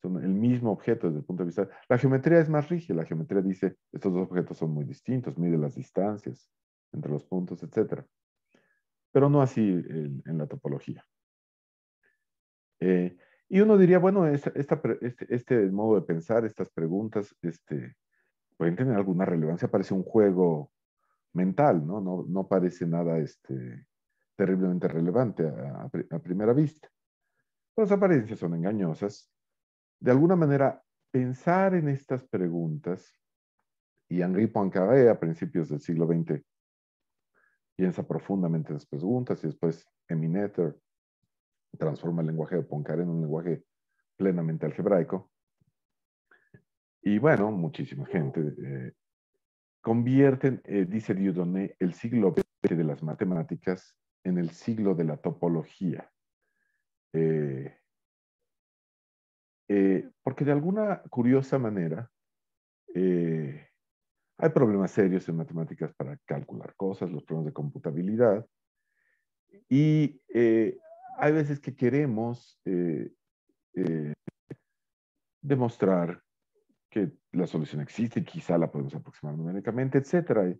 son el mismo objeto desde el punto de vista... La geometría es más rígida, la geometría dice estos dos objetos son muy distintos, mide las distancias entre los puntos, etc. Pero no así en, la topología. Eh, y uno diría, bueno, este, este, modo de pensar, estas preguntas, este, pueden tener alguna relevancia, parece un juego mental, ¿no? No, parece nada este, terriblemente relevante a, primera vista. Las apariencias son engañosas. De alguna manera, pensar en estas preguntas, y Henri Poincaré a principios del siglo XX piensa profundamente en las preguntas, y después Eminetter transforma el lenguaje de Poincaré en un lenguaje plenamente algebraico. Y bueno, muchísima gente eh, eh, dice Dieudonné, el siglo de las matemáticas en el siglo de la topología. Eh, eh, porque de alguna curiosa manera hay problemas serios en matemáticas para calcular cosas, los problemas de computabilidad, y hay veces que queremos demostrar que la solución existe y quizá la podemos aproximar numéricamente, etc.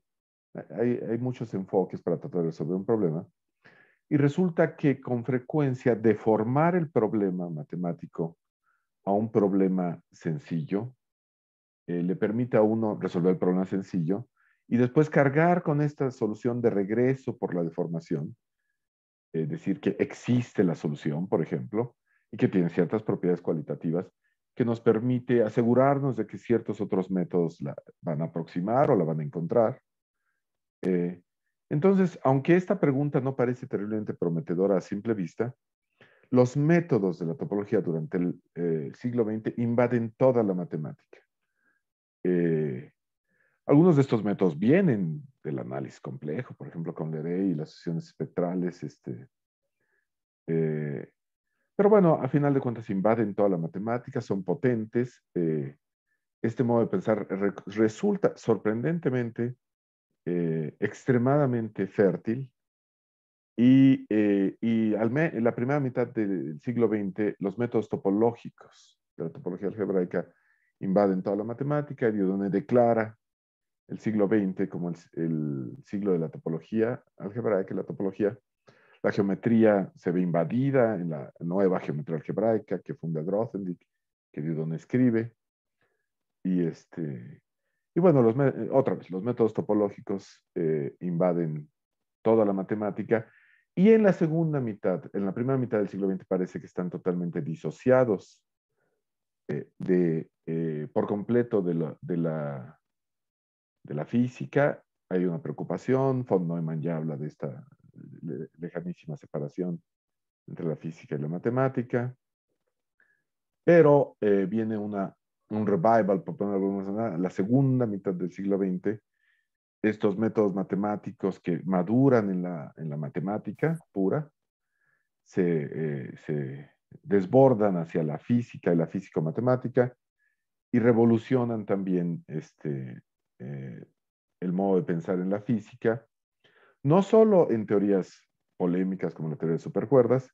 Hay, hay muchos enfoques para tratar de resolver un problema. Y resulta que con frecuencia deformar el problema matemático a un problema sencillo eh, le permite a uno resolver el problema sencillo y después cargar con esta solución de regreso por la deformación, es decir, que existe la solución, por ejemplo, y que tiene ciertas propiedades cualitativas que nos permite asegurarnos de que ciertos otros métodos la van a aproximar o la van a encontrar. Eh, entonces, aunque esta pregunta no parece terriblemente prometedora a simple vista, los métodos de la topología durante el eh, siglo XX invaden toda la matemática. Eh, algunos de estos métodos vienen del análisis complejo, por ejemplo, con Leray y las sesiones espectrales, este, pero bueno, a final de cuentas invaden toda la matemática, son potentes. Eh, este modo de pensar resulta sorprendentemente eh, extremadamente fértil y, eh, y en la primera mitad del siglo XX los métodos topológicos de la topología algebraica invaden toda la matemática. Dieudonné declara el siglo XX como el, siglo de la topología algebraica la topología la geometría se ve invadida en la nueva geometría algebraica que funda Grothendieck, que Dieudonné escribe. Y, este, y bueno, los, otra vez, los métodos topológicos eh, invaden toda la matemática. Y en la segunda mitad, en la primera mitad del siglo XX parece que están totalmente disociados de, eh, por completo de la, de, la, de la física. Hay una preocupación, von Neumann ya habla de esta lejanísima separación entre la física y la matemática. Pero eh, viene una, un revival, por ponerlo la segunda mitad del siglo XX, estos métodos matemáticos que maduran en la, en la matemática pura, se, eh, se, desbordan hacia la física y la físico-matemática y revolucionan también este, eh, el modo de pensar en la física no solo en teorías polémicas como la teoría de supercuerdas,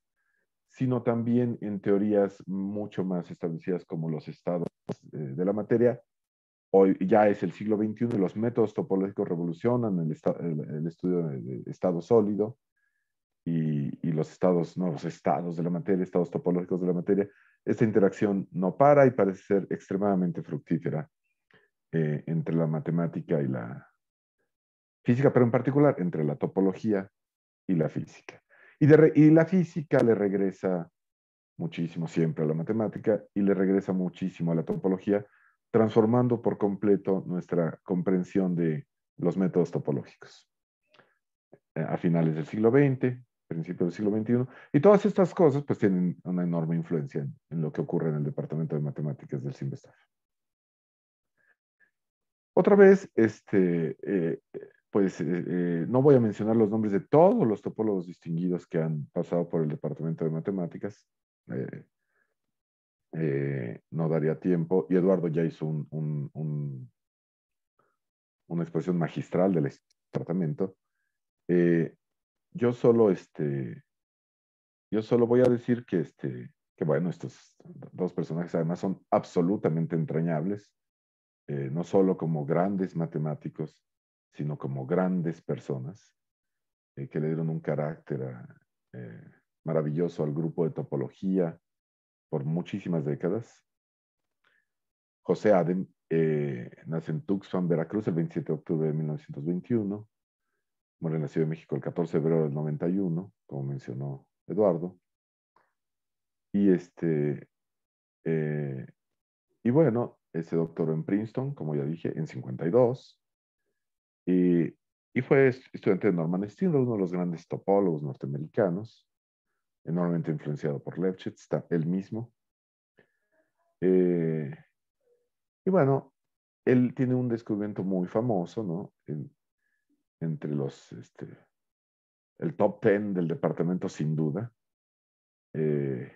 sino también en teorías mucho más establecidas como los estados eh, de la materia. Hoy ya es el siglo XXI y los métodos topológicos revolucionan el, estudio de, estado sólido y, los estados, nuevos estados de la materia, estados topológicos de la materia. Esta interacción no para y parece ser extremadamente fructífera eh, entre la matemática y la, física, pero en particular entre la topología y la física. Y, y la física le regresa muchísimo siempre a la matemática y le regresa muchísimo a la topología, transformando por completo nuestra comprensión de los métodos topológicos. Eh, a finales del siglo XX, principios del siglo XXI, y todas estas cosas pues tienen una enorme influencia en, lo que ocurre en el Departamento de Matemáticas del CIMBESTAF. Otra vez, este, eh, pues eh, eh, no voy a mencionar los nombres de todos los topólogos distinguidos que han pasado por el Departamento de Matemáticas. No daría tiempo. Y Eduardo ya hizo un, una expresión magistral del departamento. Yo solo, este, yo solo voy a decir que, este, que bueno, estos dos personajes además son absolutamente entrañables, no solo como grandes matemáticos, sino como grandes personas eh, que le dieron un carácter eh, maravilloso al grupo de topología por muchísimas décadas. José Adem eh, nace en Tuxpan, Veracruz, el 27 de octubre de 1921. Muere en Ciudad de México el 14 de febrero del 91, como mencionó Eduardo. Y este, y bueno, ese doctoró en Princeton, como ya dije, en 52. Y, fue estudiante de Norman Stindl, uno de los grandes topólogos norteamericanos, enormemente influenciado por Lefschetz, él mismo. Eh, y bueno, él tiene un descubrimiento muy famoso, ¿no? Entre los, este, el top ten del departamento sin duda. Eh,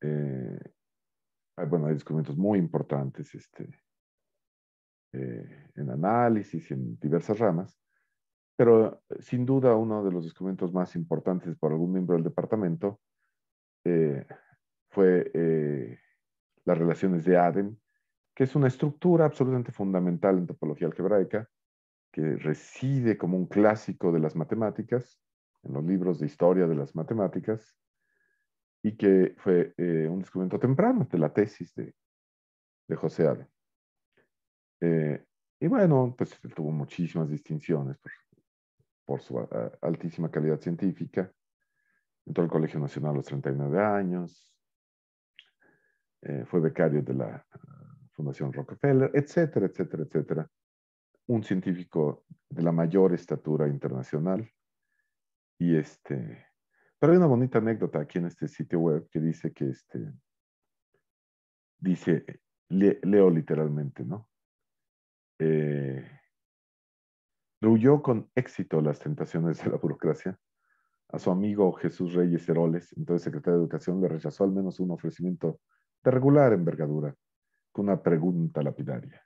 eh, bueno, hay descubrimientos muy importantes este, en análisis y en diversas ramas, pero sin duda uno de los descubrimientos más importantes por algún miembro del departamento fue las relaciones de Adem que es una estructura absolutamente fundamental en topología algebraica, que reside como un clásico de las matemáticas, en los libros de historia de las matemáticas, y que fue eh, un descubrimiento temprano de la tesis de, José Ade. Eh, y bueno, pues tuvo muchísimas distinciones por, su altísima calidad científica. Entró al Colegio Nacional a los 39 años. Eh, fue becario de la Fundación Rockefeller, etcétera, etcétera, etcétera. Un científico de la mayor estatura internacional. Y este, pero hay una bonita anécdota aquí en este sitio web que dice que este, dice, leo literalmente, ¿no? Eh, rehuyó con éxito las tentaciones de la burocracia. A su amigo Jesús Reyes Heroles, entonces secretario de Educación, le rechazó al menos un ofrecimiento de regular envergadura una pregunta lapidaria.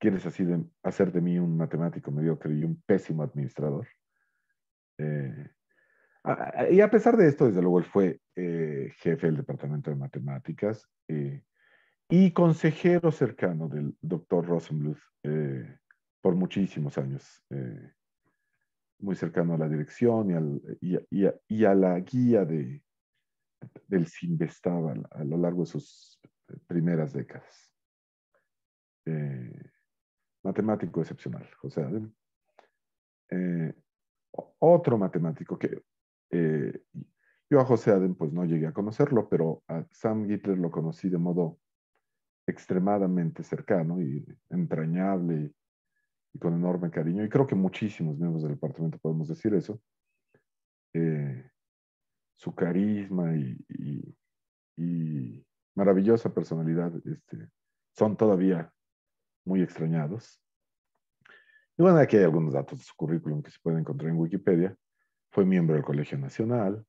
¿Quieres así hacer de mí un matemático mediocre y un pésimo administrador? Eh, y a pesar de esto, desde luego, él fue eh, jefe del Departamento de Matemáticas eh, y consejero cercano del doctor Rosenbluth por muchísimos años, muy cercano a la dirección y, a, la guía de, del Sinvestav a lo largo de sus primeras décadas. Eh, matemático excepcional, José Adem. Eh, otro matemático que eh, yo a José Adem pues no llegué a conocerlo, pero a Sam Hitler lo conocí de modo extremadamente cercano y entrañable y, con enorme cariño. Y creo que muchísimos miembros del departamento podemos decir eso. su carisma y, y, maravillosa personalidad este, son todavía muy extrañados. Y bueno, aquí hay algunos datos de su currículum que se pueden encontrar en Wikipedia. Fue miembro del Colegio Nacional.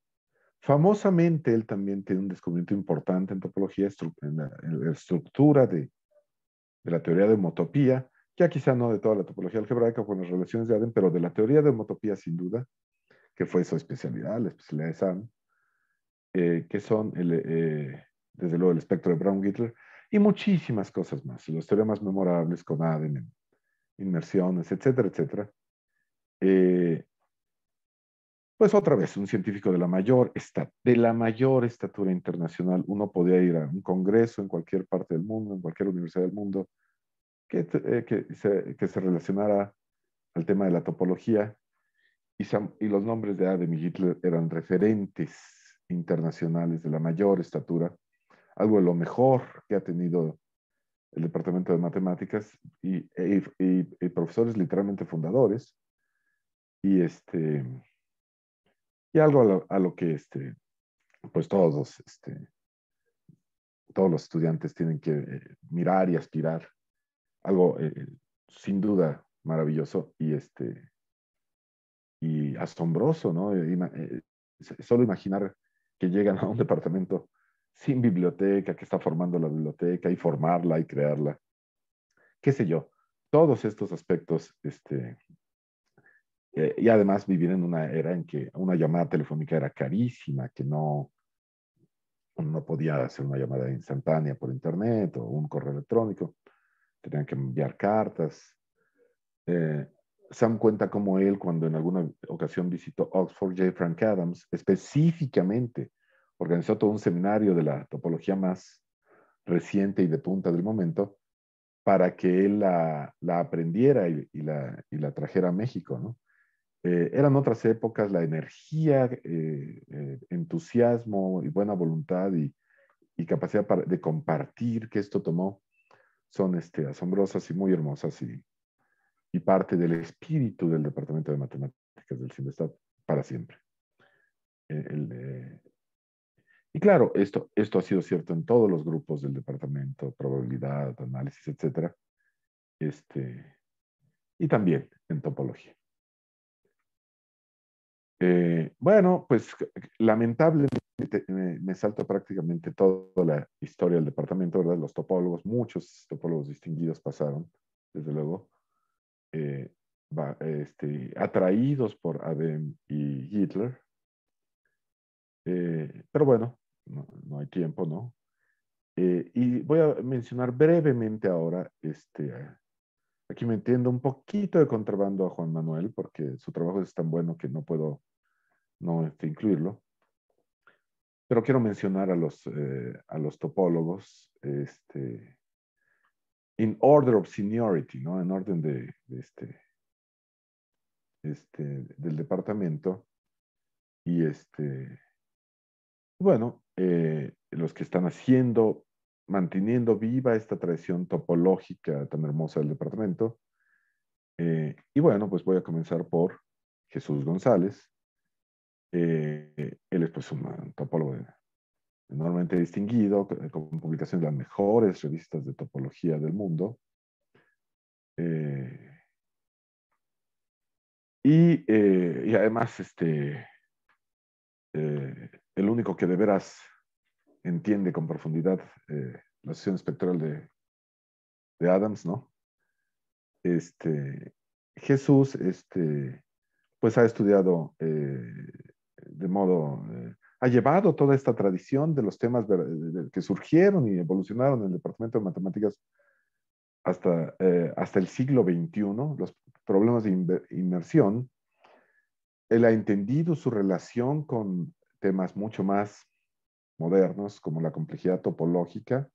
Famosamente, él también tiene un descubrimiento importante en topología, en la, estructura de, de, la teoría de homotopía, ya quizá no de toda la topología algebraica con las relaciones de Adem, pero de la teoría de homotopía sin duda, que fue su especialidad, la especialidad de Sam, eh, que son, eh, desde luego, el espectro de Brown-Gittler, y muchísimas cosas más. Los teoremas memorables con Aden, inmersiones, etcétera, etcétera. Eh, pues otra vez, un científico de la, mayor de la mayor estatura internacional. Uno podía ir a un congreso en cualquier parte del mundo, en cualquier universidad del mundo, que, eh, que, se, que se, relacionara al tema de la topología. Y, y los nombres de Adem y Hitler eran referentes internacionales de la mayor estatura algo de lo mejor que ha tenido el Departamento de Matemáticas y, profesores literalmente fundadores. Y, este, y algo a lo, que este, pues todos, este, todos los estudiantes tienen que eh, mirar y aspirar. Algo eh, sin duda maravilloso y, este, y asombroso, ¿no? Eh, solo imaginar que llegan a un departamento sin biblioteca, que está formando la biblioteca y formarla y crearla. Qué sé yo, todos estos aspectos, este, eh, y además vivir en una era en que una llamada telefónica era carísima, que no, no podía hacer una llamada instantánea por internet o un correo electrónico, tenían que enviar cartas. Eh, Sam cuenta como él, cuando en alguna ocasión visitó Oxford, J. Frank Adams, específicamente organizó todo un seminario de la topología más reciente y de punta del momento para que él la, aprendiera y, la, la, trajera a México, ¿no? Eh, eran otras épocas, la energía, eh, eh, entusiasmo y buena voluntad y, capacidad de compartir que esto tomó son este, asombrosas y muy hermosas y, y parte del espíritu del Departamento de Matemáticas del CIMESTAT para siempre. El, Y claro, esto, esto ha sido cierto en todos los grupos del departamento, probabilidad, análisis, etcétera. Este, y también en topología. Eh, bueno, pues lamentablemente me, salto prácticamente toda la historia del departamento, ¿verdad? Los topólogos, muchos topólogos distinguidos pasaron, desde luego, eh, este, atraídos por Adem y Hitler. Eh, pero bueno, no, hay tiempo, ¿no? y voy a mencionar brevemente ahora este, Aquí me entiendo un poquito de contrabando a Juan Manuel porque su trabajo es tan bueno que no puedo no este, incluirlo. Pero quiero mencionar a los, eh, a los topólogos este, in order of seniority, ¿no? En orden de, este, este, del departamento. Y este, bueno, eh, los que están haciendo manteniendo viva esta tradición topológica tan hermosa del departamento. Eh, y bueno, pues voy a comenzar por Jesús González. Eh, él es pues un topólogo enormemente distinguido, con publicaciones de las mejores revistas de topología del mundo. Y, y, además, este, el único que de veras entiende con profundidad eh, la sesión espectral de, de, Adams, ¿no? Este, Jesús, este, pues ha estudiado eh, de modo, eh, ha llevado toda esta tradición de los temas que surgieron y evolucionaron en el Departamento de Matemáticas hasta, hasta el siglo XXI, los problemas de inmersión. Él ha entendido su relación con temas mucho más modernos como la complejidad topológica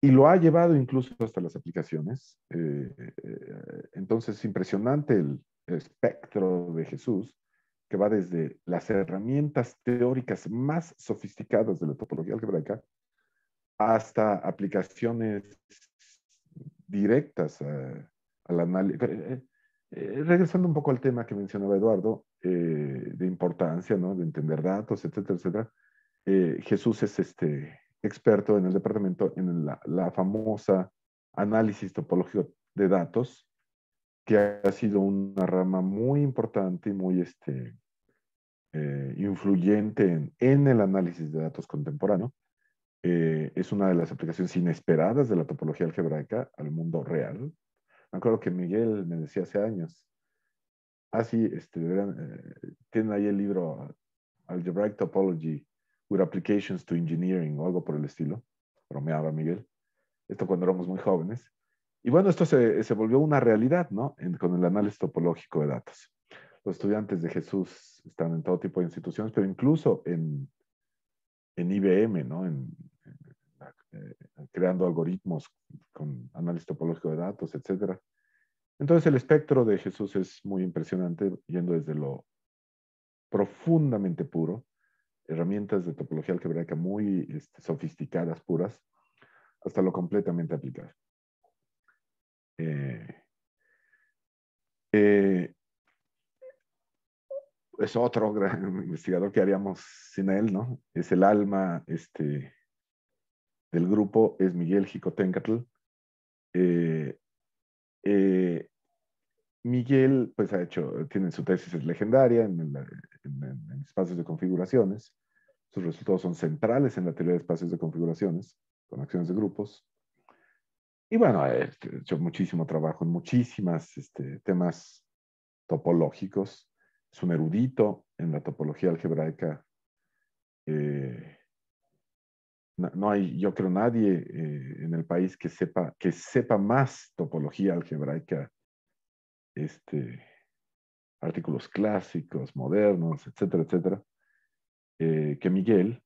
y lo ha llevado incluso hasta las aplicaciones. Eh, eh, entonces es impresionante el espectro de Jesús que va desde las herramientas teóricas más sofisticadas de la topología algebraica hasta aplicaciones directas al análisis. Eh, regresando un poco al tema que mencionaba Eduardo, de importancia, ¿no? de entender datos, etcétera, etcétera. Eh, Jesús es este experto en el departamento en la, famosa análisis topológico de datos, que ha sido una rama muy importante y muy este, eh, influyente en, el análisis de datos contemporáneo. Eh, es una de las aplicaciones inesperadas de la topología algebraica al mundo real. Me acuerdo que Miguel me decía hace años, ah, este, tienen ahí el libro Algebraic Topology with applications to engineering o algo por el estilo, bromeaba Miguel. Esto cuando éramos muy jóvenes. Y bueno, esto se, se volvió una realidad, ¿no? con el análisis topológico de datos. Los estudiantes de Jesús están en todo tipo de instituciones, pero incluso en, en IBM, ¿no? En, eh, creando algoritmos con análisis topológico de datos, etc. Entonces el espectro de Jesús es muy impresionante, yendo desde lo profundamente puro herramientas de topología algebraica muy este, sofisticadas, puras, hasta lo completamente aplicado. Eh, eh, es otro gran investigador que haríamos sin él, ¿no? Es el alma este, del grupo, es Miguel Jicotencatl. Eh, Miguel, pues ha hecho, tiene su tesis es legendaria en, espacios de configuraciones. Sus resultados son centrales en la teoría de espacios de configuraciones, con acciones de grupos. Y bueno, ha hecho muchísimo trabajo en muchísimas este, temas topológicos. Es un erudito en la topología algebraica. Eh, no, hay, yo creo, nadie eh, en el país que sepa, que sepa más topología algebraica este, artículos clásicos, modernos, etcétera, etcétera, eh, que Miguel.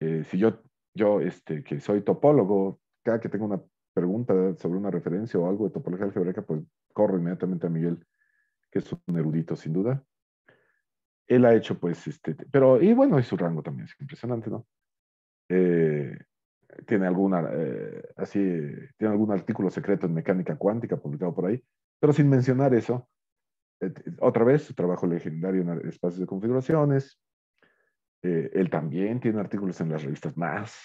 Eh, si yo, yo este, que soy topólogo, cada que tengo una pregunta sobre una referencia o algo de topología algebraica, pues corro inmediatamente a Miguel, que es un erudito sin duda. Él ha hecho, pues, este, pero, y bueno, y su rango también es impresionante, ¿no? Eh, tiene alguna, así, tiene algún artículo secreto en mecánica cuántica publicado por ahí, pero sin mencionar eso, eh, otra vez su trabajo legendario en espacios de configuraciones, Eh, él también tiene artículos en las revistas más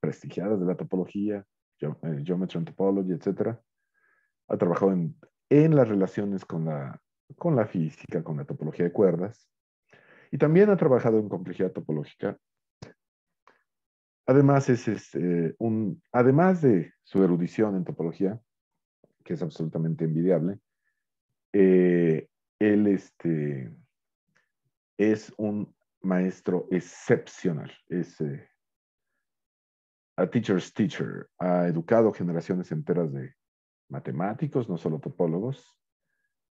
prestigiadas de la topología, eh, Geometry and Topology, etc. Ha trabajado en, en las relaciones con la, con la física, con la topología de cuerdas. Y también ha trabajado en complejidad topológica. Además, es, este, un, además de su erudición en topología, que es absolutamente envidiable, eh, él este, es un maestro excepcional. Es eh, a teacher's teacher. Ha educado generaciones enteras de matemáticos, no solo topólogos.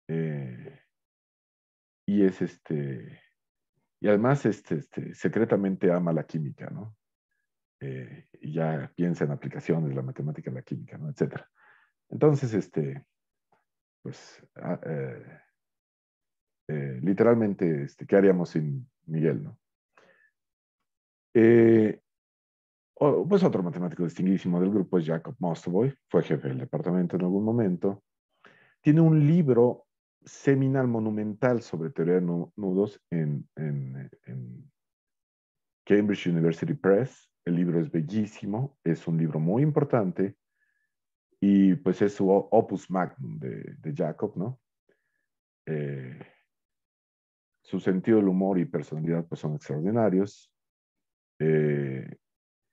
Eh, y es este, y además este, este, secretamente ama la química, ¿no? Eh, y ya piensa en aplicaciones la matemática, la química, ¿no? Etcétera. Entonces, este, pues, ah, eh, literalmente, este, ¿qué haríamos sin Miguel, no? pues otro matemático distinguidísimo del grupo es Jacob Mostovoy, fue jefe del departamento en algún momento. Tiene un libro seminal monumental sobre teoría de nudos en, Cambridge University Press. El libro es bellísimo, es un libro muy importante y pues es su opus magnum de, Jacob, ¿no? Eh, su sentido del humor y personalidad pues son extraordinarios. Eh,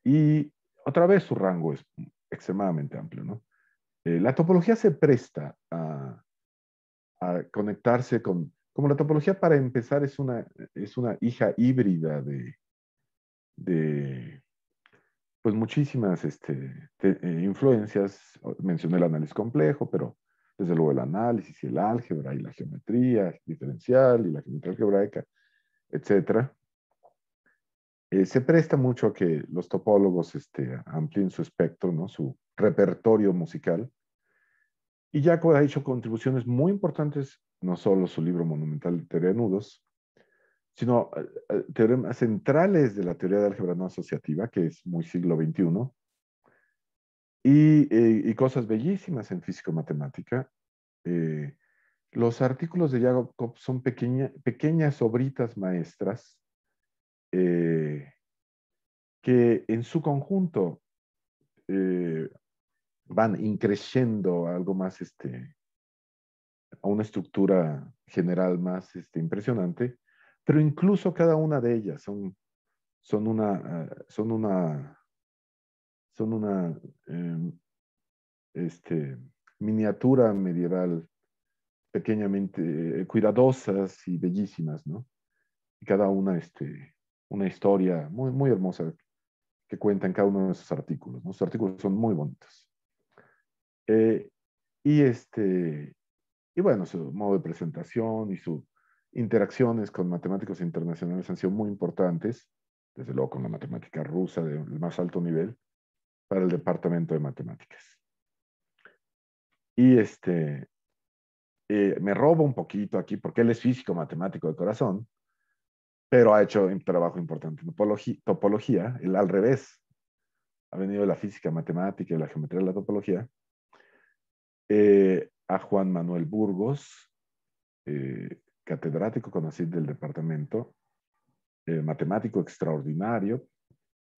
y otra vez su rango es extremadamente amplio, ¿no? Eh, la topología se presta a, a conectarse con, como la topología para empezar es una, es una hija híbrida de, de pues muchísimas este, eh, influencias. Mencioné el análisis complejo, pero desde luego el análisis y el álgebra y la geometría diferencial y la geometría algebraica, etc. Eh, se presta mucho a que los topólogos este, amplíen su espectro, ¿no? su repertorio musical y Jacob ha hecho contribuciones muy importantes, no solo su libro monumental de nudos, sino eh, eh, teoremas centrales de la teoría de álgebra no asociativa, que es muy siglo XXI, y, y cosas bellísimas en físico-matemática. Eh, los artículos de Jacob son pequeña, pequeñas obritas maestras que en su conjunto van increciendo algo más, este, a una estructura general más este, impresionante, pero incluso cada una de ellas son, son una, ah, son una, son una em, este, miniatura medieval pequeñamente eh, cuidadosas y bellísimas, ¿no? Y cada una, este, una historia muy, muy hermosa que cuenta en cada uno de esos artículos. Los artículos son muy bonitos. Eh, y, este, y bueno, su modo de presentación y sus interacciones con matemáticos internacionales han sido muy importantes, desde luego con la matemática rusa del más alto nivel, para el departamento de matemáticas. Y este, eh, me robo un poquito aquí porque él es físico matemático de corazón, pero ha hecho un trabajo importante en topología, topología, al revés, ha venido de la física matemática y la geometría de la topología, eh, a Juan Manuel Burgos, eh, catedrático conocido del departamento, eh, matemático extraordinario,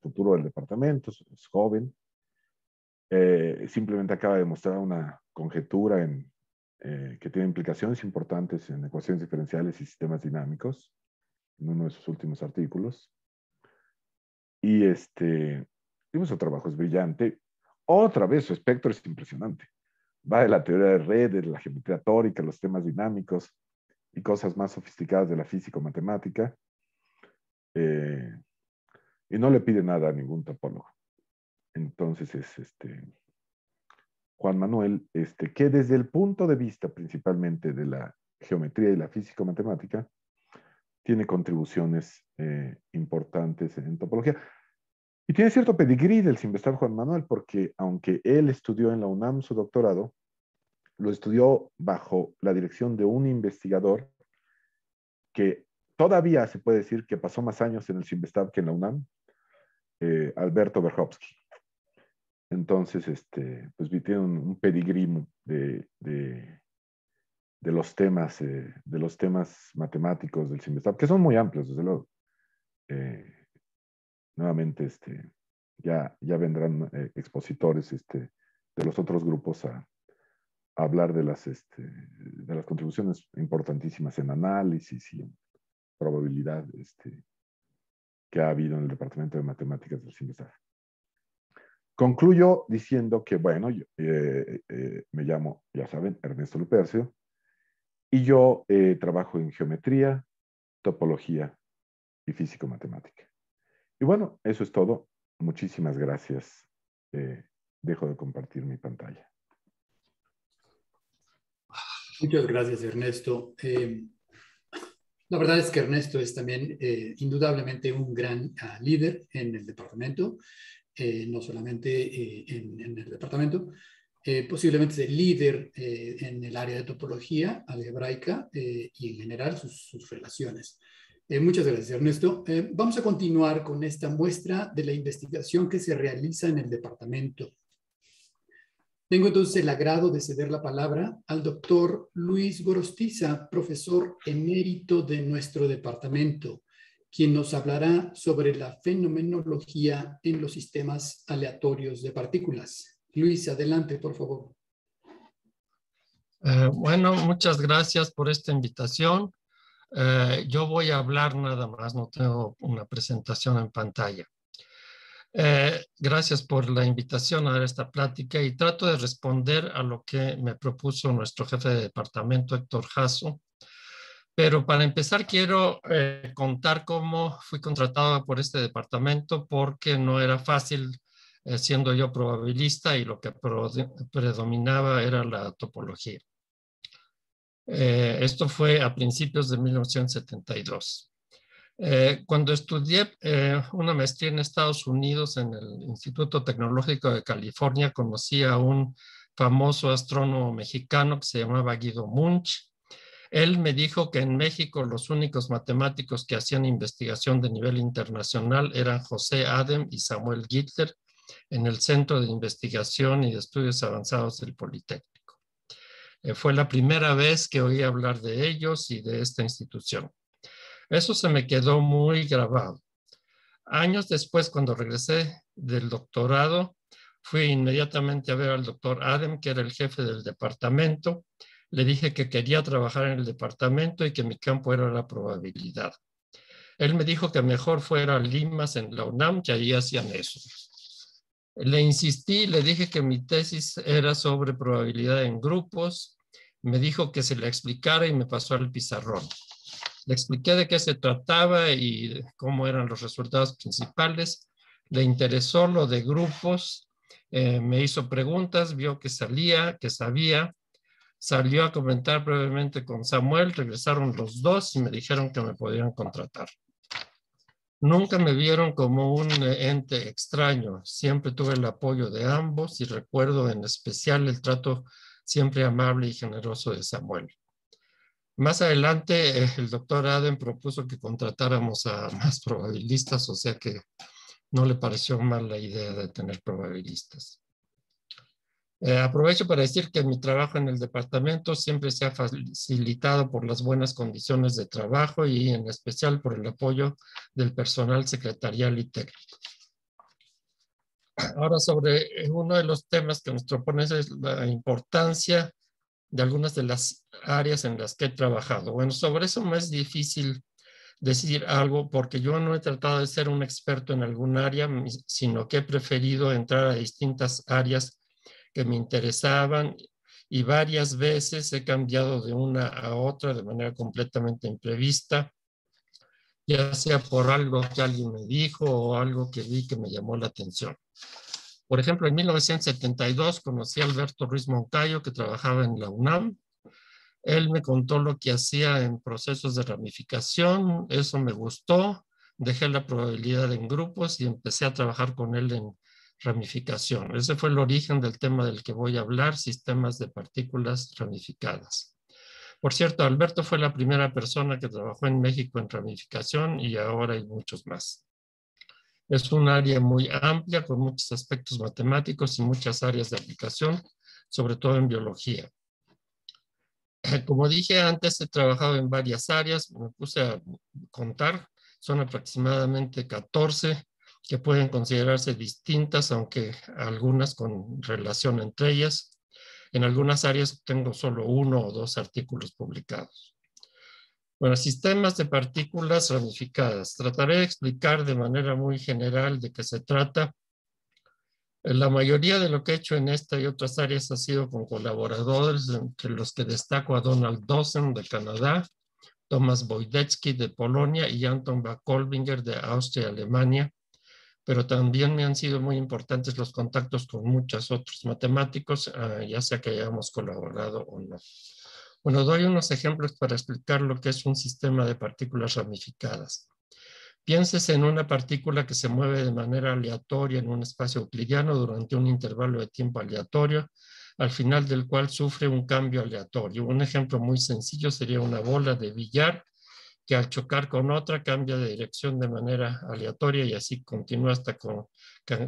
futuro del departamento, es joven, simplemente acaba de mostrar una conjetura en, que tiene implicaciones importantes en ecuaciones diferenciales y sistemas dinámicos, en uno de sus últimos artículos. Y este, y su trabajo es brillante. Otra vez su espectro es impresionante va de la teoría de redes, la geometría tórica, los temas dinámicos y cosas más sofisticadas de la físico-matemática. Eh, y no le pide nada a ningún topólogo. Entonces es este Juan Manuel, este, que desde el punto de vista principalmente de la geometría y la físico-matemática, tiene contribuciones eh, importantes en topología. Y tiene cierto pedigrí del Simvestab Juan Manuel, porque aunque él estudió en la UNAM su doctorado, lo estudió bajo la dirección de un investigador que todavía se puede decir que pasó más años en el Simvestab que en la UNAM, eh, Alberto Berhovsky. Entonces, este, pues tiene un, pedigrí de, de, los temas, eh, de los temas matemáticos del Simvestab, que son muy amplios, desde luego. eh, nuevamente este, ya, ya vendrán expositores este, de los otros grupos a, hablar de las, este, de las contribuciones importantísimas en análisis y en probabilidad este, que ha habido en el Departamento de Matemáticas del CIMESAF. Concluyo diciendo que, bueno, yo, eh, eh, me llamo, ya saben, Ernesto Lupercio, y yo eh, trabajo en geometría, topología y físico-matemática. Y bueno, eso es todo. Muchísimas gracias. dejo de compartir mi pantalla. Muchas gracias, Ernesto. la verdad es que Ernesto es también indudablemente un gran ah, líder en el departamento. Eh, no solamente eh, en, el departamento, eh, posiblemente el líder en el área de topología algebraica y en general sus relaciones. muchas gracias, Ernesto. vamos a continuar con esta muestra de la investigación que se realiza en el departamento. Tengo entonces el agrado de ceder la palabra al doctor Luis Gorostiza, profesor emérito de nuestro departamento quien nos hablará sobre la fenomenología en los sistemas aleatorios de partículas. Luis, adelante, por favor. Eh, bueno, muchas gracias por esta invitación. Eh, yo voy a hablar nada más, no tengo una presentación en pantalla. Eh, gracias por la invitación a dar esta plática y trato de responder a lo que me propuso nuestro jefe de departamento, Héctor Jasso, pero para empezar quiero eh, contar cómo fui contratado por este departamento porque no era fácil eh, siendo yo probabilista y lo que predominaba era la topología. Esto fue a principios de 1972. Cuando estudié una maestría en Estados Unidos en el Instituto Tecnológico de California, conocí a un famoso astrónomo mexicano que se llamaba Guido Munch, él me dijo que en México los únicos matemáticos que hacían investigación de nivel internacional eran José Adem y Samuel Gittler en el Centro de Investigación y de Estudios Avanzados del Politécnico. Eh, fue la primera vez que oí hablar de ellos y de esta institución. Eso se me quedó muy grabado. Años después, cuando regresé del doctorado, fui inmediatamente a ver al doctor Adem, que era el jefe del departamento, le dije que quería trabajar en el departamento y que mi campo era la probabilidad. Él me dijo que mejor fuera Limas en la UNAM, que allí hacían eso. Le insistí, le dije que mi tesis era sobre probabilidad en grupos. Me dijo que se la explicara y me pasó al pizarrón. Le expliqué de qué se trataba y cómo eran los resultados principales. Le interesó lo de grupos, eh, me hizo preguntas, vio que salía, que sabía salió a comentar brevemente con Samuel, regresaron los dos y me dijeron que me podían contratar. Nunca me vieron como un ente extraño, siempre tuve el apoyo de ambos y recuerdo en especial el trato siempre amable y generoso de Samuel. Más adelante, el doctor Aden propuso que contratáramos a más probabilistas, o sea que no le pareció mal la idea de tener probabilistas. Eh, aprovecho para decir que mi trabajo en el departamento siempre se ha facilitado por las buenas condiciones de trabajo y en especial por el apoyo del personal secretarial y técnico. Ahora sobre eh, uno de los temas que nos propone es la importancia de algunas de las áreas en las que he trabajado. Bueno, sobre eso me es difícil decir algo porque yo no he tratado de ser un experto en algún área, sino que he preferido entrar a distintas áreas que me interesaban y varias veces he cambiado de una a otra de manera completamente imprevista, ya sea por algo que alguien me dijo o algo que vi que me llamó la atención. Por ejemplo, en 1972 conocí a Alberto Ruiz Moncayo, que trabajaba en la UNAM. Él me contó lo que hacía en procesos de ramificación, eso me gustó, dejé la probabilidad en grupos y empecé a trabajar con él en ramificación. Ese fue el origen del tema del que voy a hablar, sistemas de partículas ramificadas. Por cierto, Alberto fue la primera persona que trabajó en México en ramificación y ahora hay muchos más. Es un área muy amplia con muchos aspectos matemáticos y muchas áreas de aplicación, sobre todo en biología. Como dije antes, he trabajado en varias áreas, me puse a contar, son aproximadamente 14 que pueden considerarse distintas, aunque algunas con relación entre ellas. En algunas áreas tengo solo uno o dos artículos publicados. Bueno, sistemas de partículas ramificadas. Trataré de explicar de manera muy general de qué se trata. La mayoría de lo que he hecho en esta y otras áreas ha sido con colaboradores, entre los que destaco a Donald Dawson de Canadá, Thomas Wojtecki de Polonia y Anton Bakolbinger de Austria Alemania pero también me han sido muy importantes los contactos con muchos otros matemáticos, ah, ya sea que hayamos colaborado o no. Bueno, doy unos ejemplos para explicar lo que es un sistema de partículas ramificadas. Pienses en una partícula que se mueve de manera aleatoria en un espacio euclidiano durante un intervalo de tiempo aleatorio, al final del cual sufre un cambio aleatorio. Un ejemplo muy sencillo sería una bola de billar que al chocar con otra cambia de dirección de manera aleatoria y así continúa hasta con,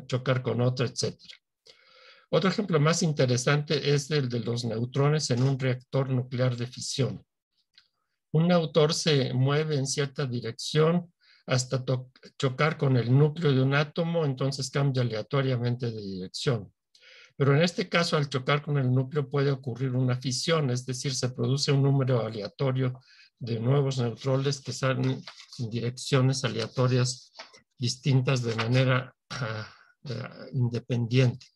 chocar con otra, etc. Otro ejemplo más interesante es el de los neutrones en un reactor nuclear de fisión. Un neutrón se mueve en cierta dirección hasta chocar con el núcleo de un átomo, entonces cambia aleatoriamente de dirección. Pero en este caso, al chocar con el núcleo puede ocurrir una fisión, es decir, se produce un número aleatorio de nuevos neutrones que salen en direcciones aleatorias distintas de manera ah, ah, independiente.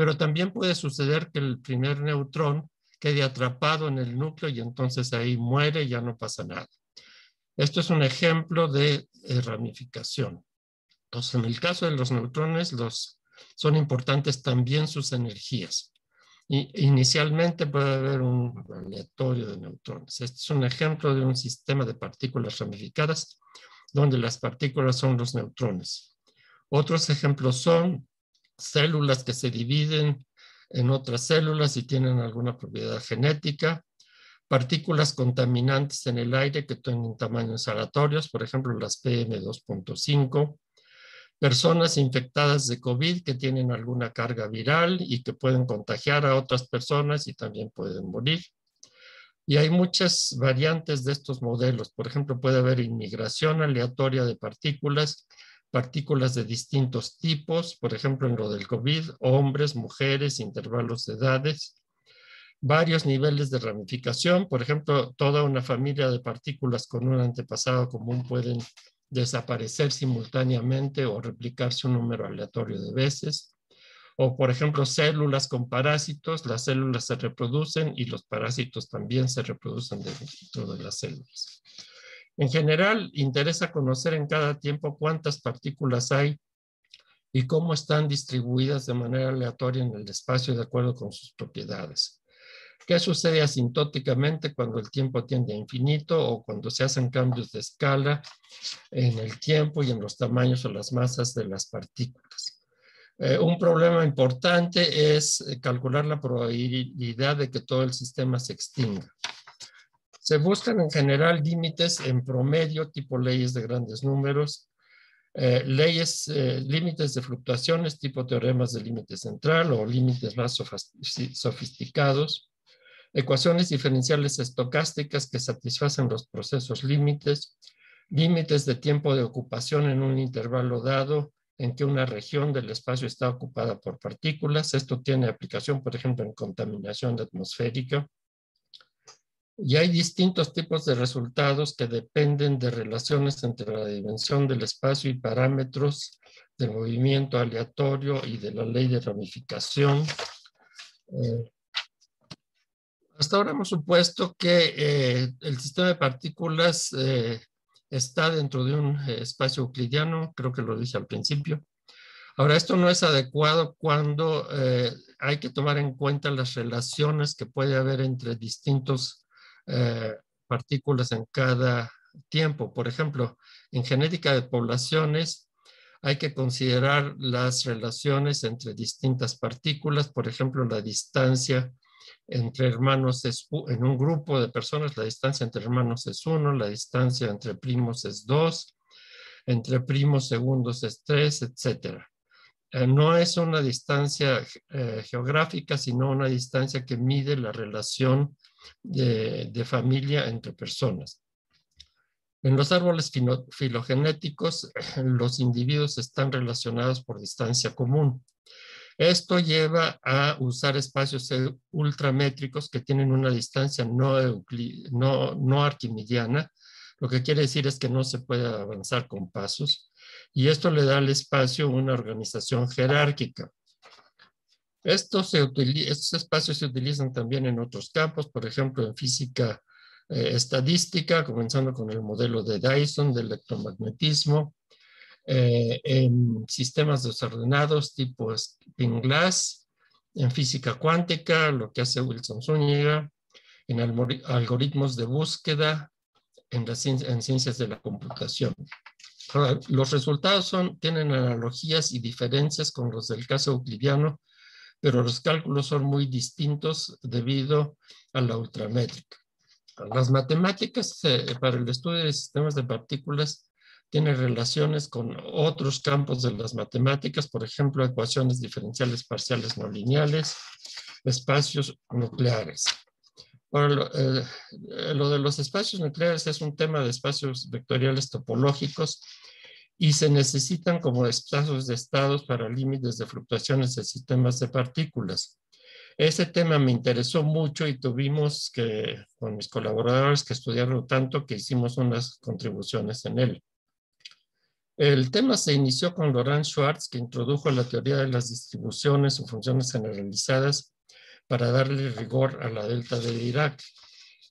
Pero también puede suceder que el primer neutrón quede atrapado en el núcleo y entonces ahí muere y ya no pasa nada. Esto es un ejemplo de eh, ramificación. Entonces, en el caso de los neutrones, los, son importantes también sus energías inicialmente puede haber un aleatorio de neutrones. Este es un ejemplo de un sistema de partículas ramificadas donde las partículas son los neutrones. Otros ejemplos son células que se dividen en otras células y tienen alguna propiedad genética, partículas contaminantes en el aire que tienen tamaños aleatorios, por ejemplo las PM2.5, personas infectadas de COVID que tienen alguna carga viral y que pueden contagiar a otras personas y también pueden morir. Y hay muchas variantes de estos modelos. Por ejemplo, puede haber inmigración aleatoria de partículas, partículas de distintos tipos, por ejemplo, en lo del COVID, hombres, mujeres, intervalos de edades, varios niveles de ramificación, por ejemplo, toda una familia de partículas con un antepasado común pueden desaparecer simultáneamente o replicarse un número aleatorio de veces. O, por ejemplo, células con parásitos, las células se reproducen y los parásitos también se reproducen dentro de las células. En general, interesa conocer en cada tiempo cuántas partículas hay y cómo están distribuidas de manera aleatoria en el espacio de acuerdo con sus propiedades. ¿Qué sucede asintóticamente cuando el tiempo tiende a infinito o cuando se hacen cambios de escala en el tiempo y en los tamaños o las masas de las partículas? Eh, un problema importante es eh, calcular la probabilidad de que todo el sistema se extinga. Se buscan en general límites en promedio, tipo leyes de grandes números, eh, leyes, límites de fluctuaciones, tipo teoremas de límite central o límites más sofisticados, ecuaciones diferenciales estocásticas que satisfacen los procesos límites, límites de tiempo de ocupación en un intervalo dado en que una región del espacio está ocupada por partículas. Esto tiene aplicación, por ejemplo, en contaminación atmosférica. Y hay distintos tipos de resultados que dependen de relaciones entre la dimensión del espacio y parámetros del movimiento aleatorio y de la ley de ramificación. Eh, hasta ahora hemos supuesto que eh, el sistema de partículas eh, está dentro de un eh, espacio euclidiano, creo que lo dije al principio. Ahora, esto no es adecuado cuando hay que tomar en cuenta las relaciones que puede haber entre distintos partículas en cada tiempo. Por ejemplo, en genética de poblaciones hay que considerar las relaciones entre distintas partículas, por ejemplo, la distancia entre hermanos es, en un grupo de personas, la distancia entre hermanos es uno, la distancia entre primos es dos, entre primos segundos es tres, etc. Eh, no es una distancia eh, geográfica, sino una distancia que mide la relación de, familia entre personas. En los árboles filogenéticos, los individuos están relacionados por distancia común. Esto lleva a usar espacios ultramétricos que tienen una distancia no, no, no arquimidiana, lo que quiere decir es que no se puede avanzar con pasos, y esto le da al espacio una organización jerárquica. Estos, espacios se utilizan también en otros campos, por ejemplo, en física eh, estadística, comenzando con el modelo de Dyson del electromagnetismo, eh, en sistemas desordenados tipo spin glass, en física cuántica, lo que hace Wilson Zúñiga, en algoritmos de búsqueda, en ciencias de la computación. Los resultados tienen analogías y diferencias con los del caso euclidiano, pero los cálculos son muy distintos debido a la ultramétrica. Las matemáticas eh, para el estudio de sistemas de partículas tiene relaciones con otros campos de las matemáticas, por ejemplo, ecuaciones diferenciales parciales no lineales, espacios nucleares. Eh, lo, de los espacios nucleares es un tema de espacios vectoriales topológicos y se necesitan como espacios de estados para límites de fluctuaciones de sistemas de partículas. Ese tema me interesó mucho y tuvimos que, con mis colaboradores que estudiaron tanto, que hicimos unas contribuciones en él. El tema se inició con Laurent Schwartz, que introdujo la teoría de las distribuciones o funciones generalizadas para darle rigor a la delta de Dirac.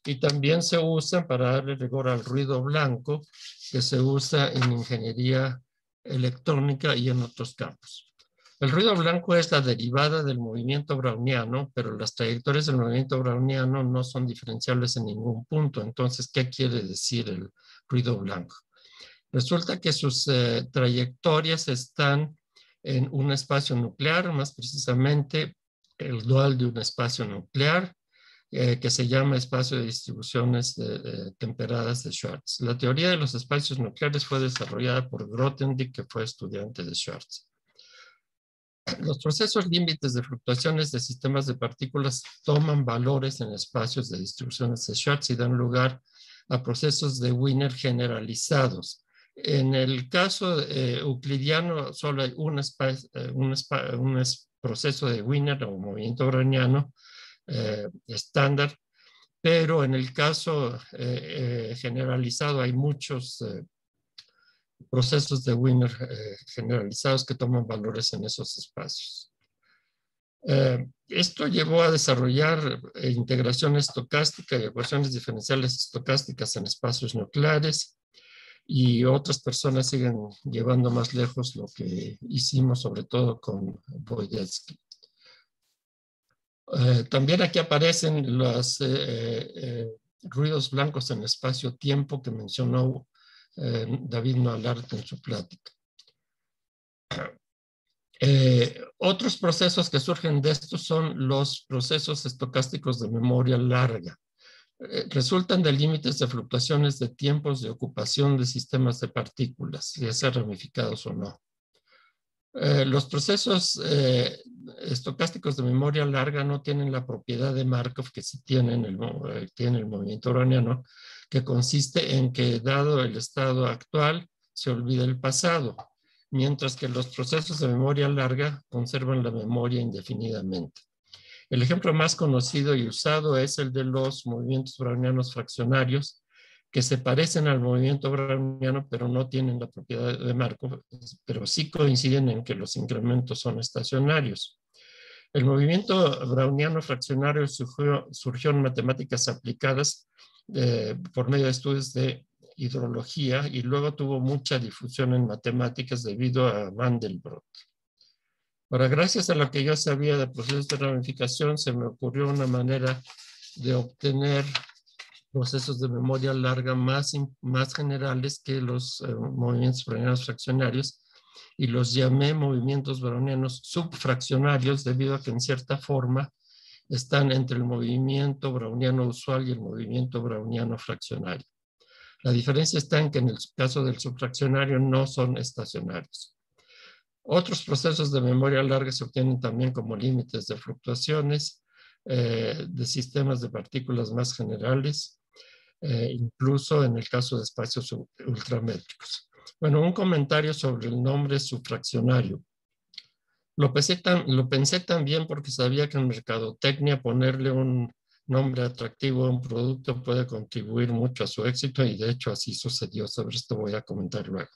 Y también se usa para darle rigor al ruido blanco, que se usa en ingeniería electrónica y en otros campos. El ruido blanco es la derivada del movimiento browniano, pero las trayectorias del movimiento browniano no son diferenciables en ningún punto. Entonces, ¿qué quiere decir el ruido blanco? Resulta que sus eh, trayectorias están en un espacio nuclear, más precisamente el dual de un espacio nuclear, eh, que se llama espacio de distribuciones temperadas de Schwartz. La teoría de los espacios nucleares fue desarrollada por Grothendieck, que fue estudiante de Schwartz. Los procesos límites de fluctuaciones de sistemas de partículas toman valores en espacios de distribuciones de Schwartz y dan lugar a procesos de Wiener generalizados en el caso eh, euclidiano solo hay un, eh, un, proceso de Wiener o movimiento browniano eh, estándar, pero en el caso generalizado hay muchos procesos de Wiener generalizados que toman valores en esos espacios. esto llevó a desarrollar integración estocástica y ecuaciones diferenciales estocásticas en espacios nucleares, y otras personas siguen llevando más lejos lo que hicimos, sobre todo con Boyetsky. Eh, también aquí aparecen los eh, eh, ruidos blancos en espacio-tiempo que mencionó David Noalarte en su plática. otros procesos que surgen de esto son los procesos estocásticos de memoria larga. Eh, resultan de límites de fluctuaciones de tiempos de ocupación de sistemas de partículas, ya sean ramificados o no. Eh, los procesos eh, estocásticos de memoria larga no tienen la propiedad de Markov que sí tienen el, tiene el movimiento uraniano, que consiste en que dado el estado actual se olvida el pasado, mientras que los procesos de memoria larga conservan la memoria indefinidamente. El ejemplo más conocido y usado es el de los movimientos brownianos fraccionarios, que se parecen al movimiento browniano, pero no tienen la propiedad de Markov, pero sí coinciden en que los incrementos son estacionarios. El movimiento browniano fraccionario surgió, en matemáticas aplicadas eh, por medio de estudios de hidrología y luego tuvo mucha difusión en matemáticas debido a Mandelbrot. Ahora, gracias a lo que yo sabía de procesos de ramificación, se me ocurrió una manera de obtener procesos de memoria larga más, más generales que los eh, movimientos brownianos fraccionarios y los llamé movimientos brownianos subfraccionarios debido a que en cierta forma están entre el movimiento browniano usual y el movimiento browniano fraccionario. La diferencia está en que en el caso del subfraccionario no son estacionarios. Otros procesos de memoria larga se obtienen también como límites de fluctuaciones eh, de sistemas de partículas más generales. eh, incluso en el caso de espacios ultramétricos. Bueno, un comentario sobre el nombre subfraccionario. Lo pensé, lo pensé también porque sabía que en mercadotecnia ponerle un nombre atractivo a un producto puede contribuir mucho a su éxito y de hecho así sucedió. Sobre esto voy a comentar luego.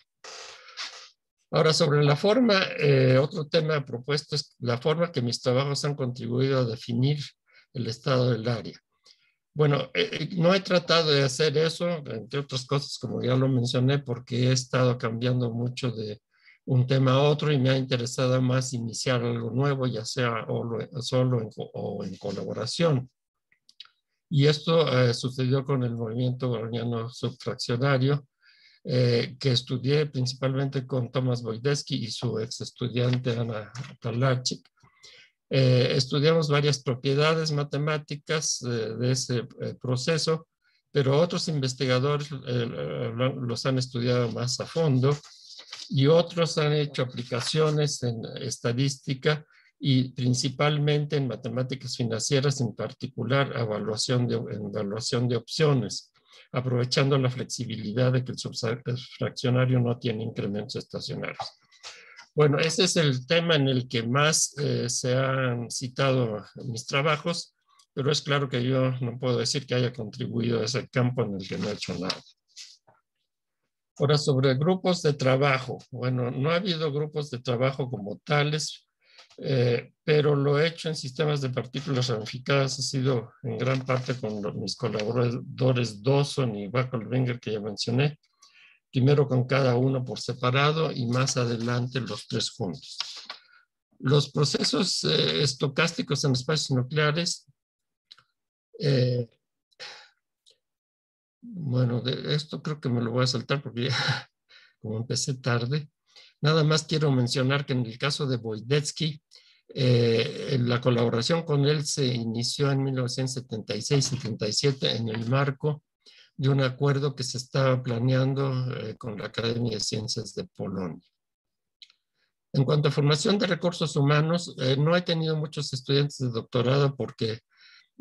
Ahora, sobre la forma, eh, otro tema propuesto es la forma que mis trabajos han contribuido a definir el estado del área. Bueno, eh, eh, no he tratado de hacer eso, entre otras cosas, como ya lo mencioné, porque he estado cambiando mucho de un tema a otro y me ha interesado más iniciar algo nuevo, ya sea solo o en colaboración. Y esto eh, sucedió con el movimiento baroniano subfraccionario, que estudié principalmente con Thomas Wojdeski y su ex estudiante Ana Talarczyk. Eh, estudiamos varias propiedades matemáticas eh, de ese eh, proceso, pero otros investigadores los han estudiado más a fondo y otros han hecho aplicaciones en estadística y principalmente en matemáticas financieras, en particular evaluación de, evaluación de opciones, aprovechando la flexibilidad de que el fraccionario no tiene incrementos estacionarios. Bueno, ese es el tema en el que más eh, se han citado mis trabajos, pero es claro que yo no puedo decir que haya contribuido a ese campo en el que no he hecho nada. Ahora, sobre grupos de trabajo. Bueno, no ha habido grupos de trabajo como tales, eh, pero lo he hecho en sistemas de partículas ramificadas. Ha sido en gran parte con mis colaboradores Dawson y Wackelbinger que ya mencioné primero con cada uno por separado y más adelante los tres juntos. Los procesos eh, estocásticos en espacios nucleares, eh, bueno, de esto creo que me lo voy a saltar porque ya, como empecé tarde. Nada más quiero mencionar que en el caso de Wojdeski, eh, la colaboración con él se inició en 1976-77 en el marco de un acuerdo que se estaba planeando eh, con la Academia de Ciencias de Polonia. En cuanto a formación de recursos humanos, eh, no he tenido muchos estudiantes de doctorado porque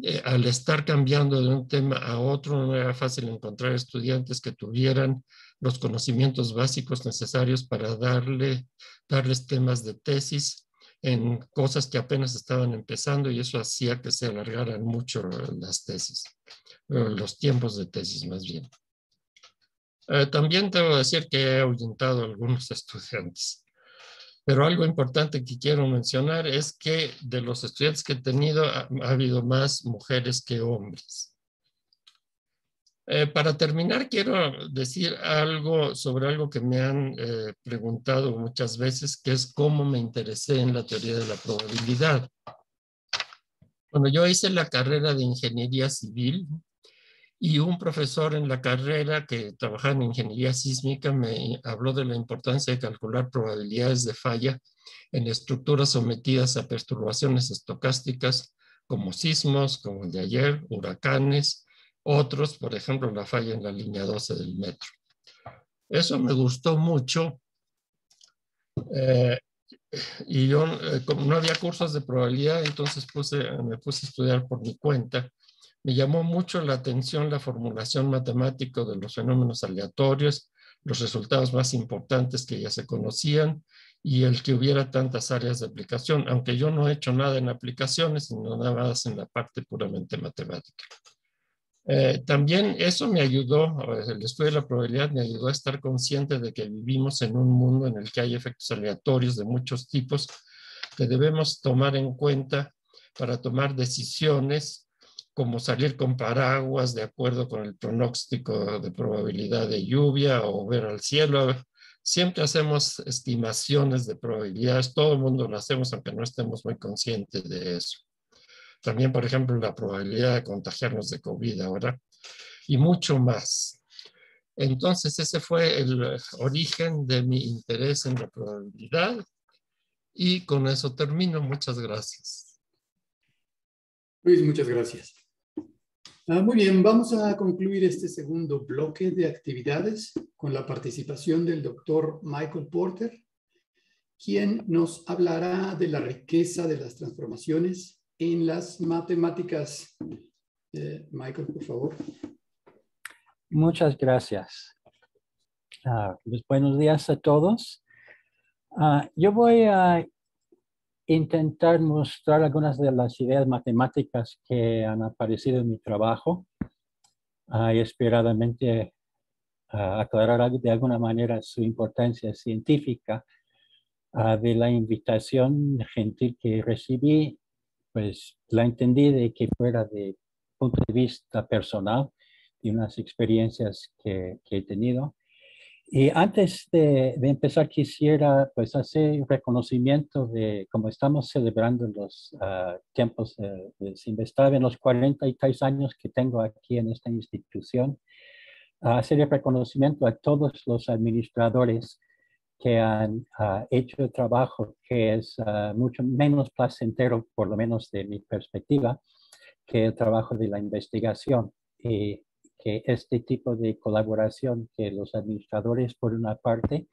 eh, al estar cambiando de un tema a otro no era fácil encontrar estudiantes que tuvieran los conocimientos básicos necesarios para darle, darles temas de tesis en cosas que apenas estaban empezando y eso hacía que se alargaran mucho las tesis, los tiempos de tesis más bien. Eh, también debo decir que he ahuyentado a algunos estudiantes, pero algo importante que quiero mencionar es que de los estudiantes que he tenido ha habido más mujeres que hombres. Eh, para terminar, quiero decir algo sobre algo que me han eh, preguntado muchas veces, que es cómo me interesé en la teoría de la probabilidad. Bueno, yo hice la carrera de ingeniería civil y un profesor en la carrera que trabajaba en ingeniería sísmica me habló de la importancia de calcular probabilidades de falla en estructuras sometidas a perturbaciones estocásticas como sismos, como el de ayer, huracanes, otros, por ejemplo, la falla en la línea 12 del metro. Eso me gustó mucho. Eh, y yo, eh, como no había cursos de probabilidad, entonces me puse a estudiar por mi cuenta. Me llamó mucho la atención la formulación matemática de los fenómenos aleatorios, los resultados más importantes que ya se conocían y el que hubiera tantas áreas de aplicación, aunque yo no he hecho nada en aplicaciones, sino nada más en la parte puramente matemática. Eh, también eso me ayudó, el estudio de la probabilidad me ayudó a estar consciente de que vivimos en un mundo en el que hay efectos aleatorios de muchos tipos que debemos tomar en cuenta para tomar decisiones como salir con paraguas de acuerdo con el pronóstico de probabilidad de lluvia o ver al cielo. Siempre hacemos estimaciones de probabilidades, todo el mundo lo hacemos aunque no estemos muy conscientes de eso. También, por ejemplo, la probabilidad de contagiarnos de COVID ahora y mucho más. Entonces, ese fue el origen de mi interés en la probabilidad y con eso termino. Muchas gracias. Luis, muchas gracias. Ah, muy bien, vamos a concluir este segundo bloque de actividades con la participación del doctor Michael Porter, quien nos hablará de la riqueza de las transformaciones en las matemáticas. Eh, Michael, por favor. Muchas gracias. Ah, pues buenos días a todos. Ah, yo voy a intentar mostrar algunas de las ideas matemáticas que han aparecido en mi trabajo y esperadamente aclarar de alguna manera su importancia científica de la invitación gentil que recibí, pues la entendí de que fuera de punto de vista personal y unas experiencias que, que he tenido. Y antes de, de, empezar, quisiera pues hacer reconocimiento de cómo estamos celebrando los uh, tiempos de, de en los 43 años que tengo aquí en esta institución. Uh, hacer el reconocimiento a todos los administradores que han uh, hecho el trabajo que es mucho menos placentero, por lo menos de mi perspectiva, que el trabajo de la investigación. Y que este tipo de colaboración que los administradores, por una parte,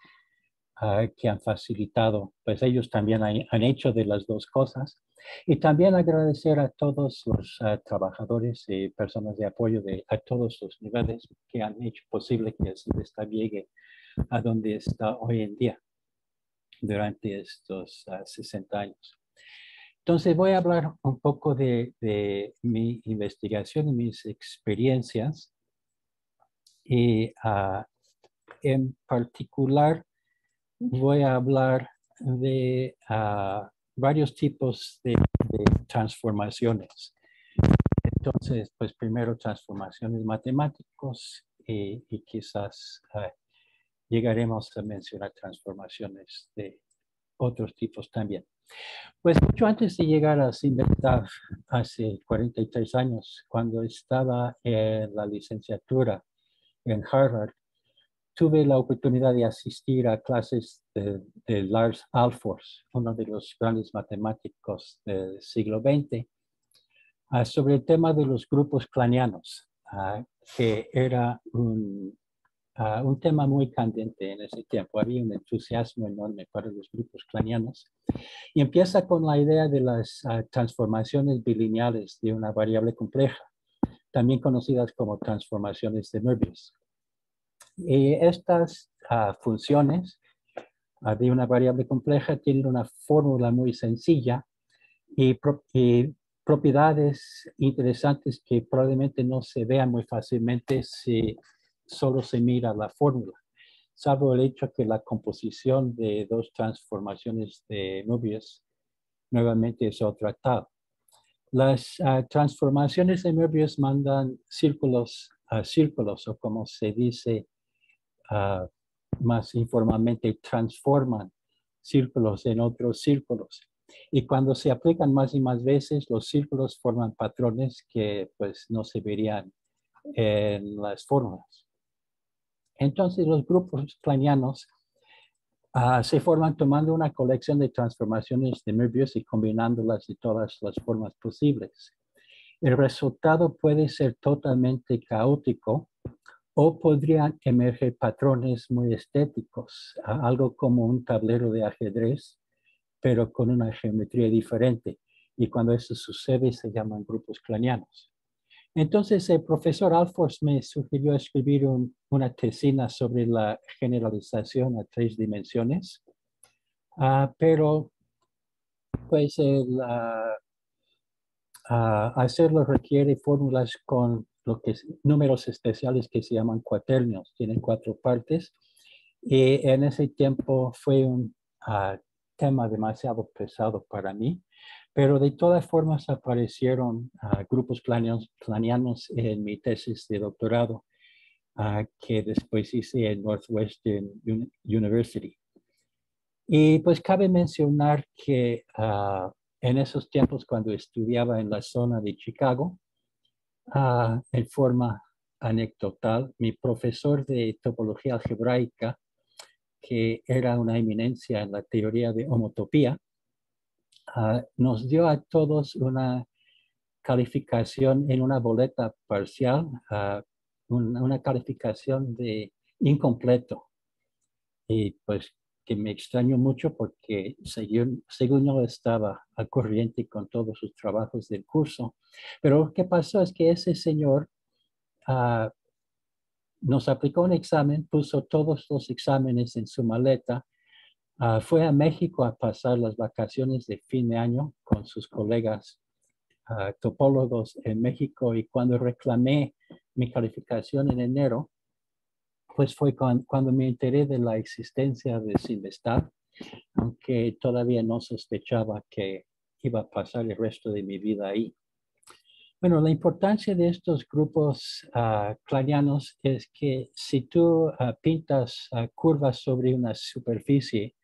uh, que han facilitado, pues ellos también han, han, hecho de las dos cosas. Y también agradecer a todos los uh, trabajadores y personas de apoyo de, a todos los niveles que han hecho posible que el CIVESTA llegue a donde está hoy en día durante estos uh, 60 años. Entonces voy a hablar un poco de, de mi investigación y mis experiencias y uh, en particular voy a hablar de uh, varios tipos de, de, transformaciones. Entonces, pues primero transformaciones matemáticos y, y quizás llegaremos a mencionar transformaciones de otros tipos también. Pues mucho antes de llegar a Sinvestav, hace 43 años, cuando estaba en la licenciatura en Harvard, tuve la oportunidad de asistir a clases de, de Lars Alfors, uno de los grandes matemáticos del siglo XX, uh, sobre el tema de los grupos clanianos, uh, que era un, uh, un, tema muy candente en ese tiempo. Había un entusiasmo enorme para los grupos clanianos. Y empieza con la idea de las transformaciones bilineales de una variable compleja también conocidas como transformaciones de Möbius. Y estas uh, funciones de una variable compleja tienen una fórmula muy sencilla y, propiedades interesantes que probablemente no se vean muy fácilmente si solo se mira la fórmula, salvo el hecho que la composición de dos transformaciones de Möbius nuevamente es otro tal. Las uh, transformaciones de Möbius mandan círculos a círculos, o como se dice uh, más informalmente, transforman círculos en otros círculos. Y cuando se aplican más y más veces, los círculos forman patrones que pues no se verían en las fórmulas. Entonces los grupos planianos Uh, se forman tomando una colección de transformaciones de Möbius y combinándolas de todas las formas posibles. El resultado puede ser totalmente caótico o podrían emerger patrones muy estéticos, algo como un tablero de ajedrez, pero con una geometría diferente. Y cuando eso sucede se llaman grupos clanianos. Entonces el profesor Alfors me sugirió escribir un, una tesina sobre la generalización a tres dimensiones, uh, pero pues el uh, uh, hacerlo requiere fórmulas con lo que números especiales que se llaman cuaternios, tienen cuatro partes, y en ese tiempo fue un tema demasiado pesado para mí. Pero de todas formas aparecieron uh, grupos planianos en mi tesis de doctorado uh, que después hice en Northwestern University. Y pues cabe mencionar que uh, en esos tiempos cuando estudiaba en la zona de Chicago, en forma anecdotal, mi profesor de topología algebraica, que era una eminencia en la teoría de homotopía, uh, nos dio a todos una calificación en una boleta parcial, uh, una, una, calificación de incompleto. Y pues que me extrañó mucho porque según, según estaba al corriente con todos sus trabajos del curso. Pero lo que pasó es que ese señor uh, nos aplicó un examen, puso todos los exámenes en su maleta, ah, fue a México a pasar las vacaciones de fin de año con sus colegas ah, topólogos en México y cuando reclamé mi calificación en enero, pues fue cuando, me enteré de la existencia de Sinvestar, aunque todavía no sospechaba que iba a pasar el resto de mi vida ahí. Bueno, la importancia de estos grupos uh, clarianos es que si tú ah, pintas ah, curvas sobre una superficie,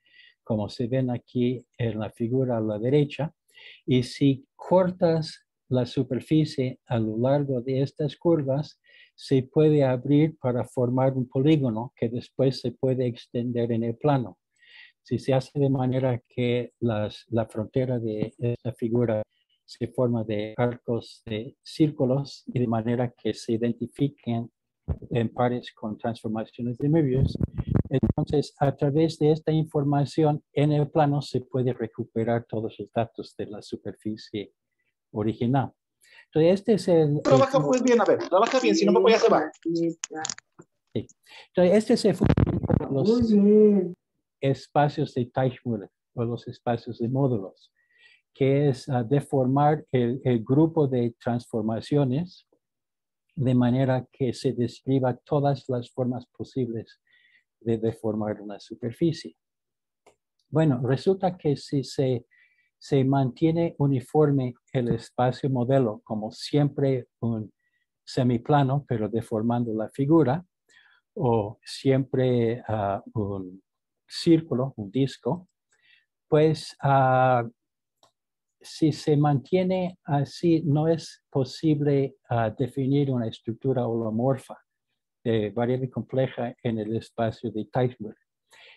como se ven aquí en la figura a la derecha, y si cortas la superficie a lo largo de estas curvas, se puede abrir para formar un polígono que después se puede extender en el plano. Si se hace de manera que la frontera de esta figura se forma de arcos de círculos y de manera que se identifiquen en pares con transformaciones de Möbius. Entonces, a través de esta información en el plano se puede recuperar todos los datos de la superficie original. Entonces, este es el... Trabaja muy bien, a ver, trabaja bien, si no me voy a llevar. Entonces, este es el los espacios de Teichmüller o los espacios de módulos que es ah, deformar el, grupo de transformaciones de manera que se describa todas las formas posibles de deformar una superficie. Bueno, resulta que si se, se mantiene uniforme el espacio modelo como siempre un semiplano, pero deformando la figura, o siempre ah, un círculo, un disco, pues uh, si se mantiene así, no es posible ah, definir una estructura holomorfa de variable compleja en el espacio de Teichmüller.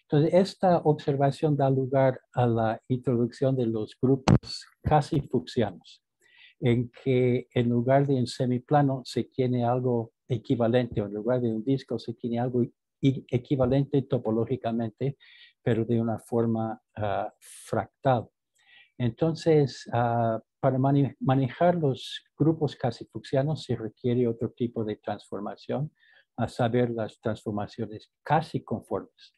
Entonces, esta observación da lugar a la introducción de los grupos casi fucsianos, en que en lugar de un semiplano se tiene algo equivalente, o en lugar de un disco se tiene algo equivalente topológicamente, pero de una forma uh, fractal. Entonces, ah, para manejar los grupos casi-fucsianos se requiere otro tipo de transformación, a saber las transformaciones casi conformes.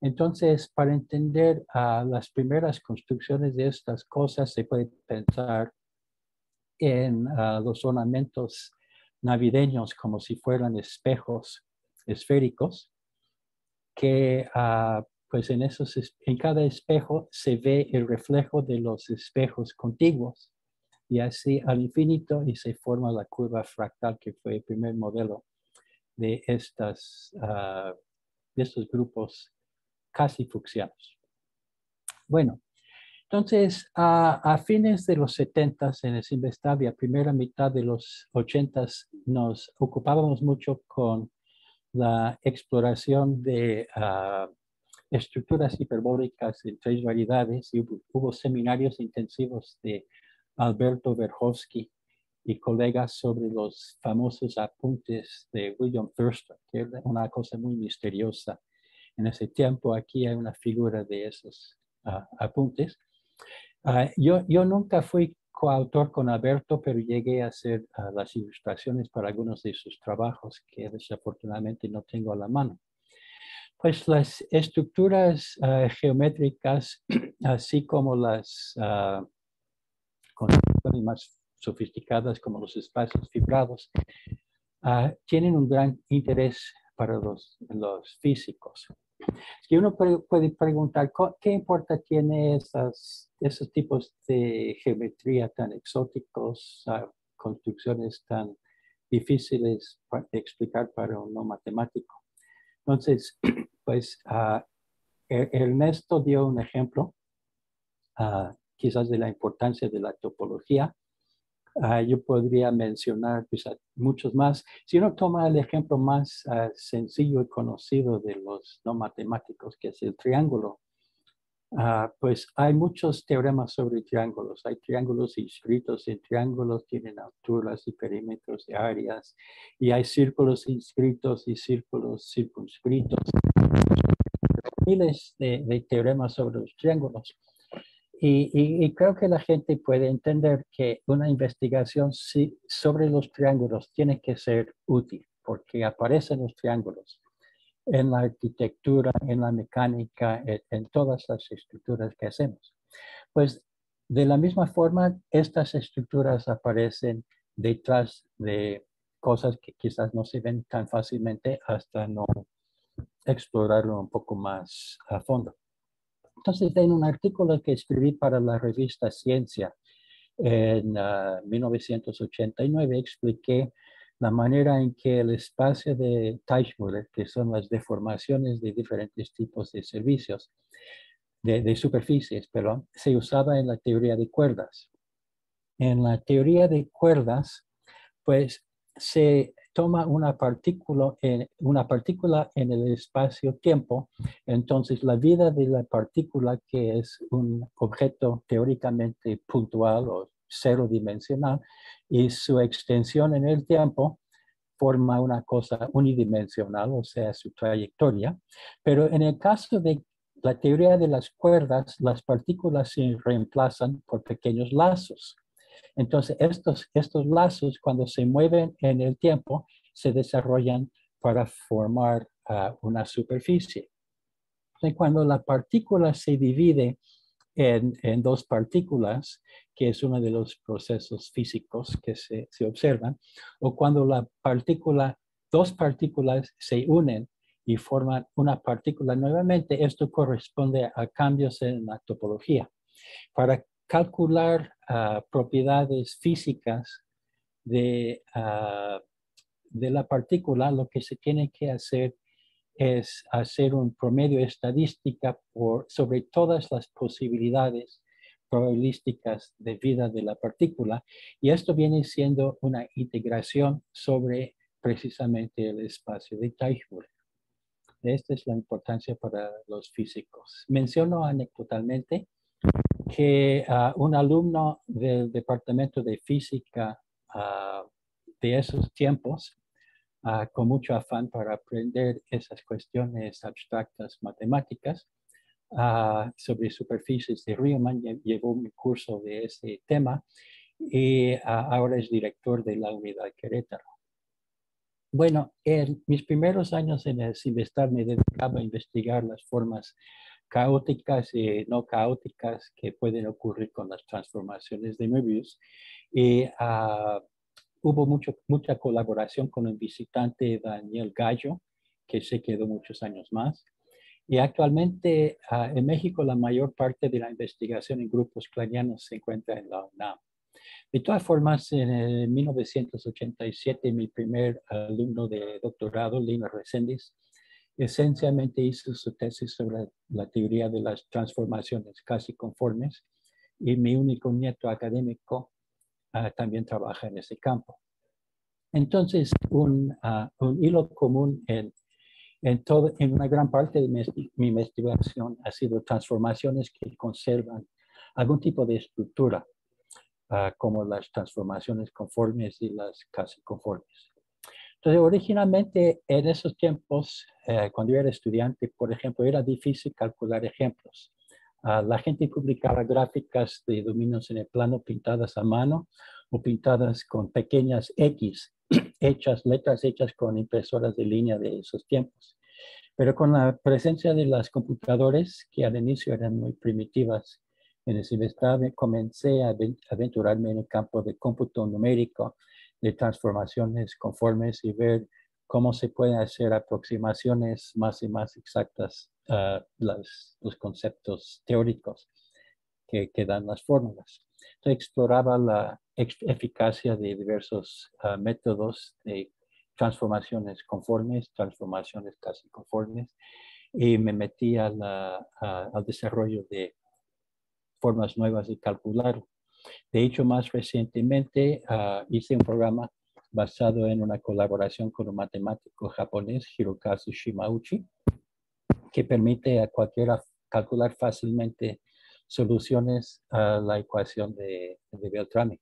Entonces, para entender ah, las primeras construcciones de estas cosas, se puede pensar en ah, los ornamentos navideños como si fueran espejos esféricos que pues en, esos, en cada espejo se ve el reflejo de los espejos contiguos y así al infinito y se forma la curva fractal que fue el primer modelo de, estas, ah, de estos grupos casi fucsianos. Bueno, entonces a, fines de los 70 en el Sinvestavia, primera mitad de los 80 nos ocupábamos mucho con la exploración de uh, estructuras hiperbólicas en tres variedades y hubo, seminarios intensivos de Alberto Verhovsky y colegas sobre los famosos apuntes de William Thurston, que era una cosa muy misteriosa. En ese tiempo aquí hay una figura de esos ah, apuntes. Ah, yo, yo nunca fui coautor con Alberto, pero llegué a hacer ah, las ilustraciones para algunos de sus trabajos que desafortunadamente no tengo a la mano. Pues las estructuras ah, geométricas, así como las uh, más sofisticadas como los espacios fibrados, ah, tienen un gran interés para los, los físicos. Si uno puede preguntar, ¿qué importa tiene esas, esos tipos de geometría tan exóticos, construcciones tan difíciles de explicar para un no matemático? Entonces, pues uh, Ernesto dio un ejemplo, uh, quizás de la importancia de la topología. Uh, yo podría mencionar quizás muchos más. Si uno toma el ejemplo más sencillo y conocido de los no matemáticos, que es el triángulo, pues hay muchos teoremas sobre triángulos. Hay triángulos inscritos en triángulos, tienen alturas y perímetros de áreas, y hay círculos inscritos y círculos circunscritos miles de, teoremas sobre los triángulos. Y, creo que la gente puede entender que una investigación sobre los triángulos tiene que ser útil, porque aparecen los triángulos en la arquitectura, en la mecánica, en, todas las estructuras que hacemos. Pues de la misma forma, estas estructuras aparecen detrás de cosas que quizás no se ven tan fácilmente hasta no explorarlo un poco más a fondo. Entonces, en un artículo que escribí para la revista Ciencia en 1989, ah, expliqué la manera en que el espacio de Teichmüller, que son las deformaciones de diferentes tipos de servicios, de, superficies, perdón, se usaba en la teoría de cuerdas. En la teoría de cuerdas, pues se toma una partícula en, una partícula en el espacio-tiempo, entonces la vida de la partícula, que es un objeto teóricamente puntual o cero dimensional, y su extensión en el tiempo forma una cosa unidimensional, o sea, su trayectoria. Pero en el caso de la teoría de las cuerdas, las partículas se reemplazan por pequeños lazos. Entonces, estos, estos lazos, cuando se mueven en el tiempo, se desarrollan para formar ah, una superficie. Cuando la partícula se divide en, en, dos partículas, que es uno de los procesos físicos que se, se observan, o cuando la partícula, dos partículas se unen y forman una partícula nuevamente, esto corresponde a cambios en la topología. Para calcular ah, propiedades físicas de, ah, de la partícula, lo que se tiene que hacer es hacer un promedio estadística por, sobre todas las posibilidades probabilísticas de vida de la partícula y esto viene siendo una integración sobre precisamente el espacio de Teichmüller. Esta es la importancia para los físicos. Menciono anecdotalmente que ah, un alumno del Departamento de Física ah, de esos tiempos Ah, con mucho afán para aprender esas cuestiones abstractas matemáticas. Sobre superficies de Riemann, llevó un curso de ese tema y ah, ahora es director de la Unidad Querétaro. Bueno, en mis primeros años en el Simvestar me dedicaba a investigar las formas caóticas y no caóticas que pueden ocurrir con las transformaciones de Möbius. Y hubo mucho, mucha colaboración con el visitante Daniel Gallo, que se quedó muchos años más. Y actualmente ah, en México la mayor parte de la investigación en grupos clarianos se encuentra en la UNAM. De todas formas, en 1987 mi primer alumno de doctorado, Lina Reséndiz, esencialmente hizo su tesis sobre la teoría de las transformaciones casi conformes y mi único nieto académico Ah, también trabaja en ese campo. Entonces, un, ah, hilo común en, en, en una gran parte de mi, investigación ha sido transformaciones que conservan algún tipo de estructura, ah, como las transformaciones conformes y las casi conformes. Entonces, originalmente en esos tiempos, eh, cuando yo era estudiante, por ejemplo, era difícil calcular ejemplos. Ah, la gente publicaba gráficas de dominios en el plano pintadas a mano o pintadas con pequeñas X, hechas, letras hechas con impresoras de línea de esos tiempos. Pero con la presencia de las computadoras, que al inicio eran muy primitivas, en el semestre comencé a aventurarme en el campo de cómputo numérico, de transformaciones conformes y ver cómo se pueden hacer aproximaciones más y más exactas los conceptos teóricos que, que, dan las fórmulas. Entonces exploraba la eficacia de diversos ah, métodos de transformaciones conformes, transformaciones casi conformes, y me metí al desarrollo de formas nuevas de calcular. De hecho, más recientemente ah, hice un programa basado en una colaboración con un matemático japonés, Hirokazu Shimauchi, que permite a cualquiera calcular fácilmente soluciones a la ecuación de, de Beltrami.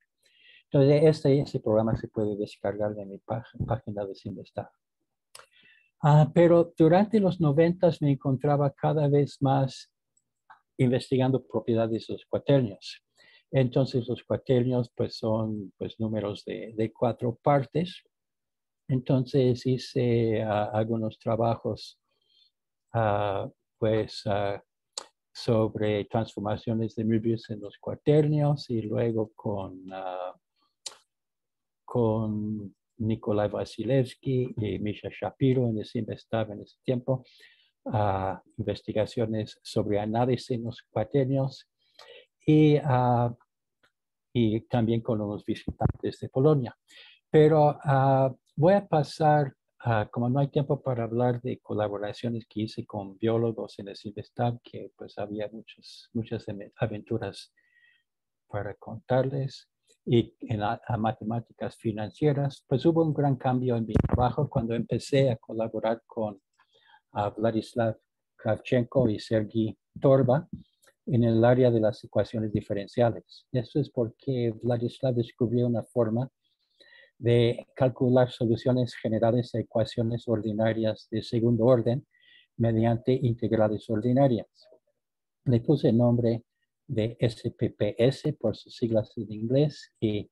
Entonces, este, este programa se puede descargar de mi página de Simvestar. Ah, pero durante los noventas me encontraba cada vez más investigando propiedades de los cuaternios. Entonces, los cuaternios pues, son pues, números de, cuatro partes. entonces hice algunos trabajos pues sobre transformaciones de Möbius en los cuaternios y luego con, con Nikolai Vasilevsky y Misha Shapiro en el estaba en ese tiempo, investigaciones sobre análisis en los cuaternios y, y también con los visitantes de Polonia. Pero ah, voy a pasar, como no hay tiempo para hablar de colaboraciones que hice con biólogos en el CIVESTAB, que pues había muchas, muchas aventuras para contarles, y en matemáticas financieras, pues hubo un gran cambio en mi trabajo cuando empecé a colaborar con Vladislav Kravchenko y Sergei Torba en el área de las ecuaciones diferenciales. Esto es porque Vladislav descubrió una forma de calcular soluciones generales a ecuaciones ordinarias de segundo orden mediante integrales ordinarias. Le puse el nombre de SPPS por sus siglas en inglés y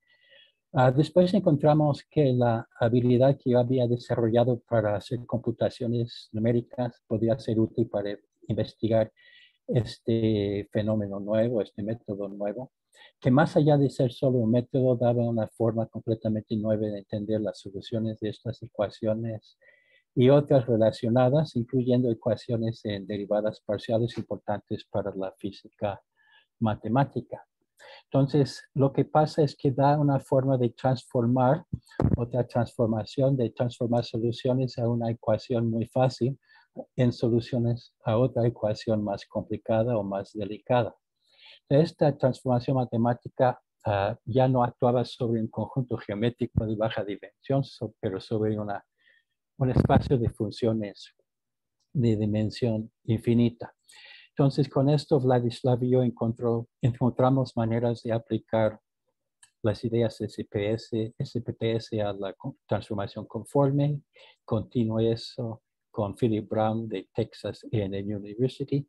ah, después encontramos que la habilidad que yo había desarrollado para hacer computaciones numéricas podía ser útil para investigar este fenómeno nuevo, este método nuevo que más allá de ser solo un método, daba una forma completamente nueva de entender las soluciones de estas ecuaciones y otras relacionadas, incluyendo ecuaciones en derivadas parciales importantes para la física matemática. Entonces, lo que pasa es que da una forma de transformar, otra transformación, de transformar soluciones a una ecuación muy fácil en soluciones a otra ecuación más complicada o más delicada. Esta transformación matemática ah, ya no actuaba sobre un conjunto geométrico de baja dimensión, pero sobre una, un espacio de funciones de dimensión infinita. Entonces, con esto, Vladislav y yo encontró, encontramos maneras de aplicar las ideas SPS, SPPS a la transformación conforme. Continué eso con Philip Brown de Texas A&M University,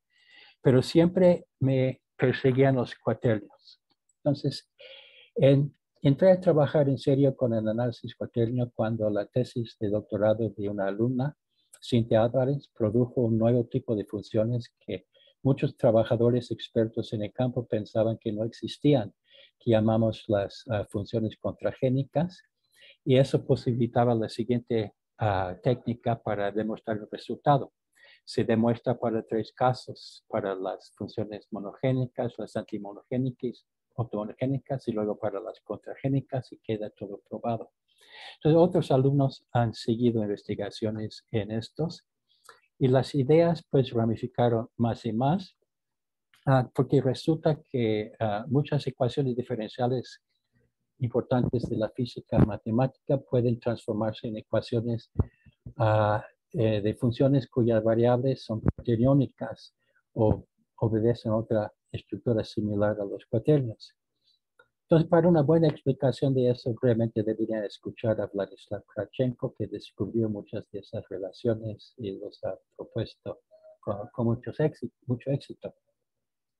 pero siempre me perseguían los cuaternios. Entonces, entré a trabajar en serio con el análisis cuaternio cuando la tesis de doctorado de una alumna, Cintia Álvarez, produjo un nuevo tipo de funciones que muchos trabajadores expertos en el campo pensaban que no existían, que llamamos las ah, funciones contragénicas, y eso posibilitaba la siguiente ah, técnica para demostrar el resultado se demuestra para tres casos, para las funciones monogénicas, las antimonogénicas, ortomonogénicas y luego para las contragénicas y queda todo probado. Entonces, otros alumnos han seguido investigaciones en estos y las ideas pues ramificaron más y más ah, porque resulta que ah, muchas ecuaciones diferenciales importantes de la física matemática pueden transformarse en ecuaciones uh, eh, de funciones cuyas variables son cuaterniónicas o obedecen otra estructura similar a los cuaternios. Entonces, para una buena explicación de eso, realmente deberían escuchar a Vladislav Kravchenko, que descubrió muchas de esas relaciones y los ha propuesto con, mucho, éxito, mucho éxito.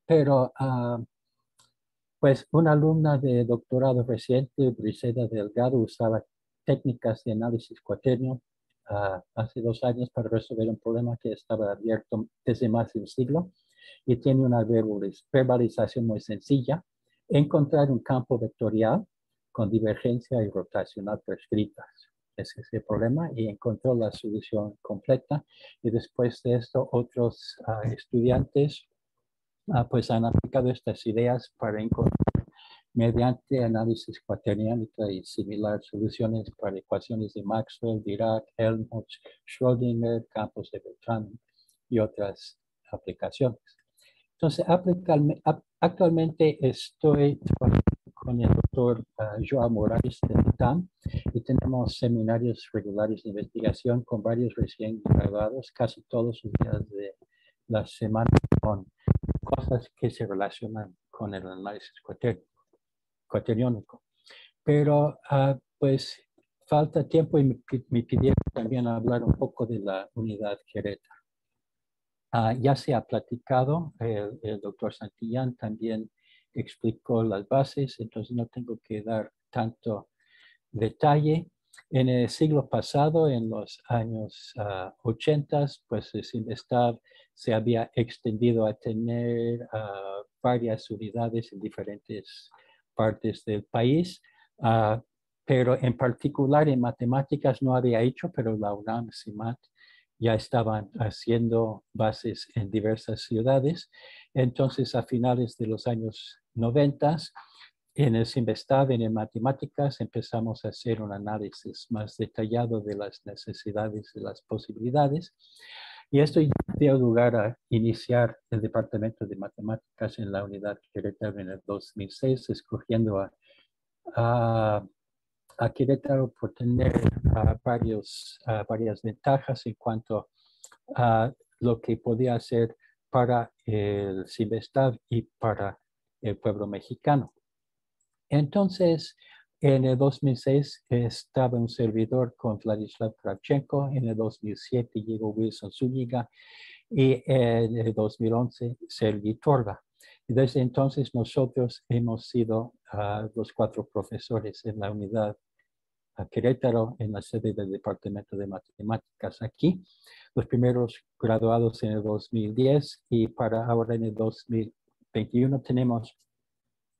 Pero, ah, pues, una alumna de doctorado reciente, Briseda Delgado, usaba técnicas de análisis cuaternio hace dos años para resolver un problema que estaba abierto desde más de un siglo y tiene una verbalización muy sencilla. Encontrar un campo vectorial con divergencia y rotacional prescritas. Ese es el problema y encontró la solución completa. Y después de esto, otros ah, estudiantes pues han aplicado estas ideas para encontrar mediante análisis cuaterniano y similar soluciones para ecuaciones de Maxwell, Dirac, Helmholtz, Schrödinger, campos de Beltrán y otras aplicaciones. Entonces, actualmente estoy trabajando con el doctor ah, Joao Morales de TAM y tenemos seminarios regulares de investigación con varios recién graduados, casi todos los días de la semana, con cosas que se relacionan con el análisis cuaterno cuaterniónico. Pero ah, pues falta tiempo y me, pidieron también hablar un poco de la unidad Querétaro. Ah, ya se ha platicado, el, doctor Santillán también explicó las bases, entonces no tengo que dar tanto detalle. En el siglo pasado, en los años 80, pues el CIMESTAB se había extendido a tener varias unidades en diferentes partes del país, pero en particular en matemáticas no había hecho, pero la UNAM, CIMAT, ya estaban haciendo bases en diversas ciudades. Entonces, a finales de los años 90, en el Simvestab, en matemáticas, empezamos a hacer un análisis más detallado de las necesidades y las posibilidades. Y esto dio lugar a iniciar el Departamento de Matemáticas en la Unidad Querétaro en el 2006, escogiendo a, a, a Querétaro por tener varias ventajas en cuanto a lo que podía hacer para el Simvestab y para el pueblo mexicano. Entonces, en el 2006 estaba un servidor con Vladislav Kravchenko, en el 2007 llegó Wilson Zúñiga y en el 2011 Sergi Torba. Desde entonces nosotros hemos sido ah, los cuatro profesores en la unidad a Querétaro, en la sede del Departamento de Matemáticas aquí. Los primeros graduados en el 2010 y para ahora en el 2021 tenemos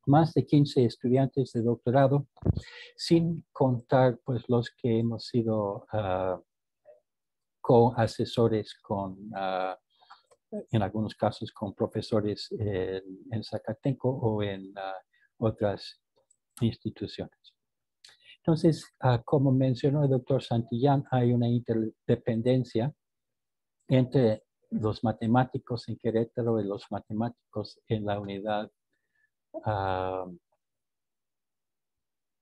más de 15 estudiantes de doctorado, sin contar pues los que hemos sido uh, co-asesores con, ah, en algunos casos con profesores en, en Zacatenco o en ah, otras instituciones. Entonces, como mencionó el doctor Santillán, hay una interdependencia entre los matemáticos en Querétaro y los matemáticos en la unidad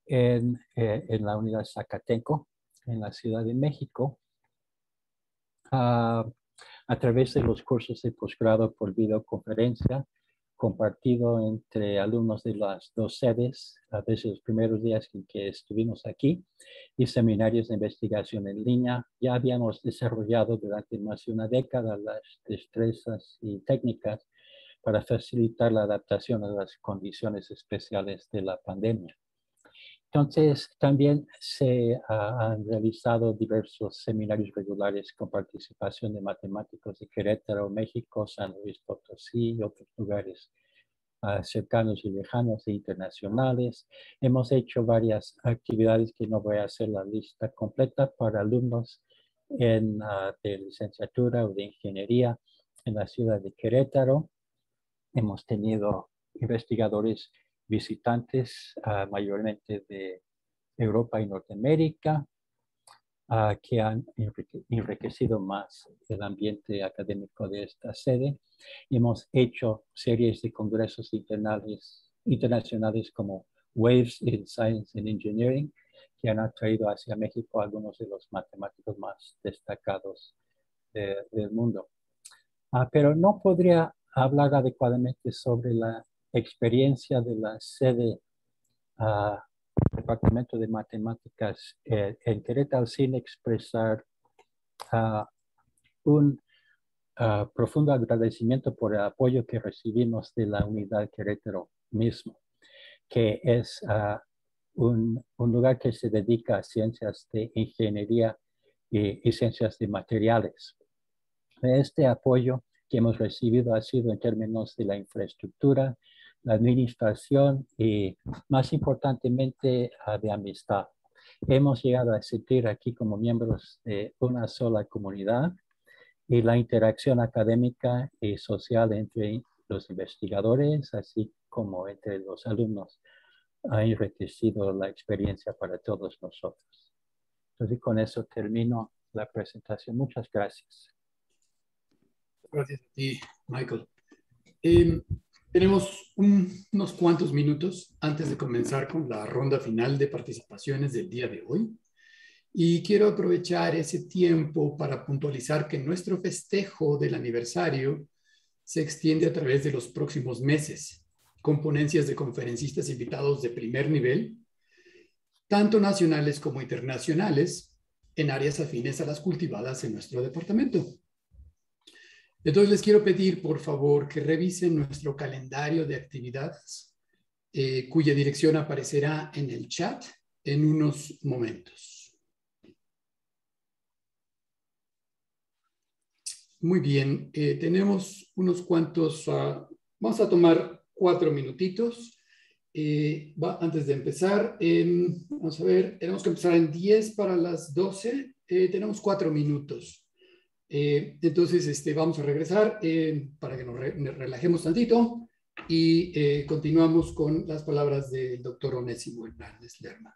En, eh, en, la Unidad Zacatenco, en la Ciudad de México, ah, a través de los cursos de posgrado por videoconferencia, compartido entre alumnos de las dos sedes, a veces los primeros días en que estuvimos aquí, y seminarios de investigación en línea. Ya habíamos desarrollado durante más de una década las destrezas y técnicas para facilitar la adaptación a las condiciones especiales de la pandemia. Entonces, también se han realizado diversos seminarios regulares con participación de matemáticos de Querétaro, México, San Luis Potosí y otros lugares ah, cercanos y lejanos e internacionales. Hemos hecho varias actividades que no voy a hacer la lista completa para alumnos en, uh, de licenciatura o de ingeniería en la ciudad de Querétaro, Hemos tenido investigadores visitantes ah, mayormente de Europa y Norteamérica ah, que han enriquecido más el ambiente académico de esta sede. Hemos hecho series de congresos internacionales, internacionales como Waves in Science and Engineering, que han atraído hacia México a algunos de los matemáticos más destacados del mundo. Ah, pero no podría hablar adecuadamente sobre la experiencia de la sede uh, Departamento de Matemáticas eh, en Querétaro sin expresar uh, un uh, profundo agradecimiento por el apoyo que recibimos de la unidad Querétaro mismo, que es un, un, lugar que se dedica a ciencias de ingeniería y, y ciencias de materiales. Este apoyo que hemos recibido ha sido en términos de la infraestructura, la administración y más importantemente de amistad. Hemos llegado a sentir aquí como miembros de una sola comunidad y la interacción académica y social entre los investigadores, así como entre los alumnos, ha enriquecido la experiencia para todos nosotros. Entonces, con eso termino la presentación. Muchas gracias. Gracias a ti, Michael. Em, tenemos unos cuantos minutos antes de comenzar con la ronda final de participaciones del día de hoy. Y quiero aprovechar ese tiempo para puntualizar que nuestro festejo del aniversario se extiende a través de los próximos meses, con ponencias de conferencistas invitados de primer nivel, tanto nacionales como internacionales, en áreas afines a las cultivadas en nuestro departamento. Entonces les quiero pedir, por favor, que revisen nuestro calendario de actividades, eh, cuya dirección aparecerá en el chat en unos momentos. Muy bien, eh, tenemos unos cuantos, ah, vamos a tomar cuatro minutitos. Eh, antes de empezar, vamos a ver, tenemos que empezar en 10 para las 12, tenemos cuatro minutos entonces, este, vamos a regresar para que nos, relajemos tantito y continuamos con las palabras del doctor Onésimo Hernández Lerma.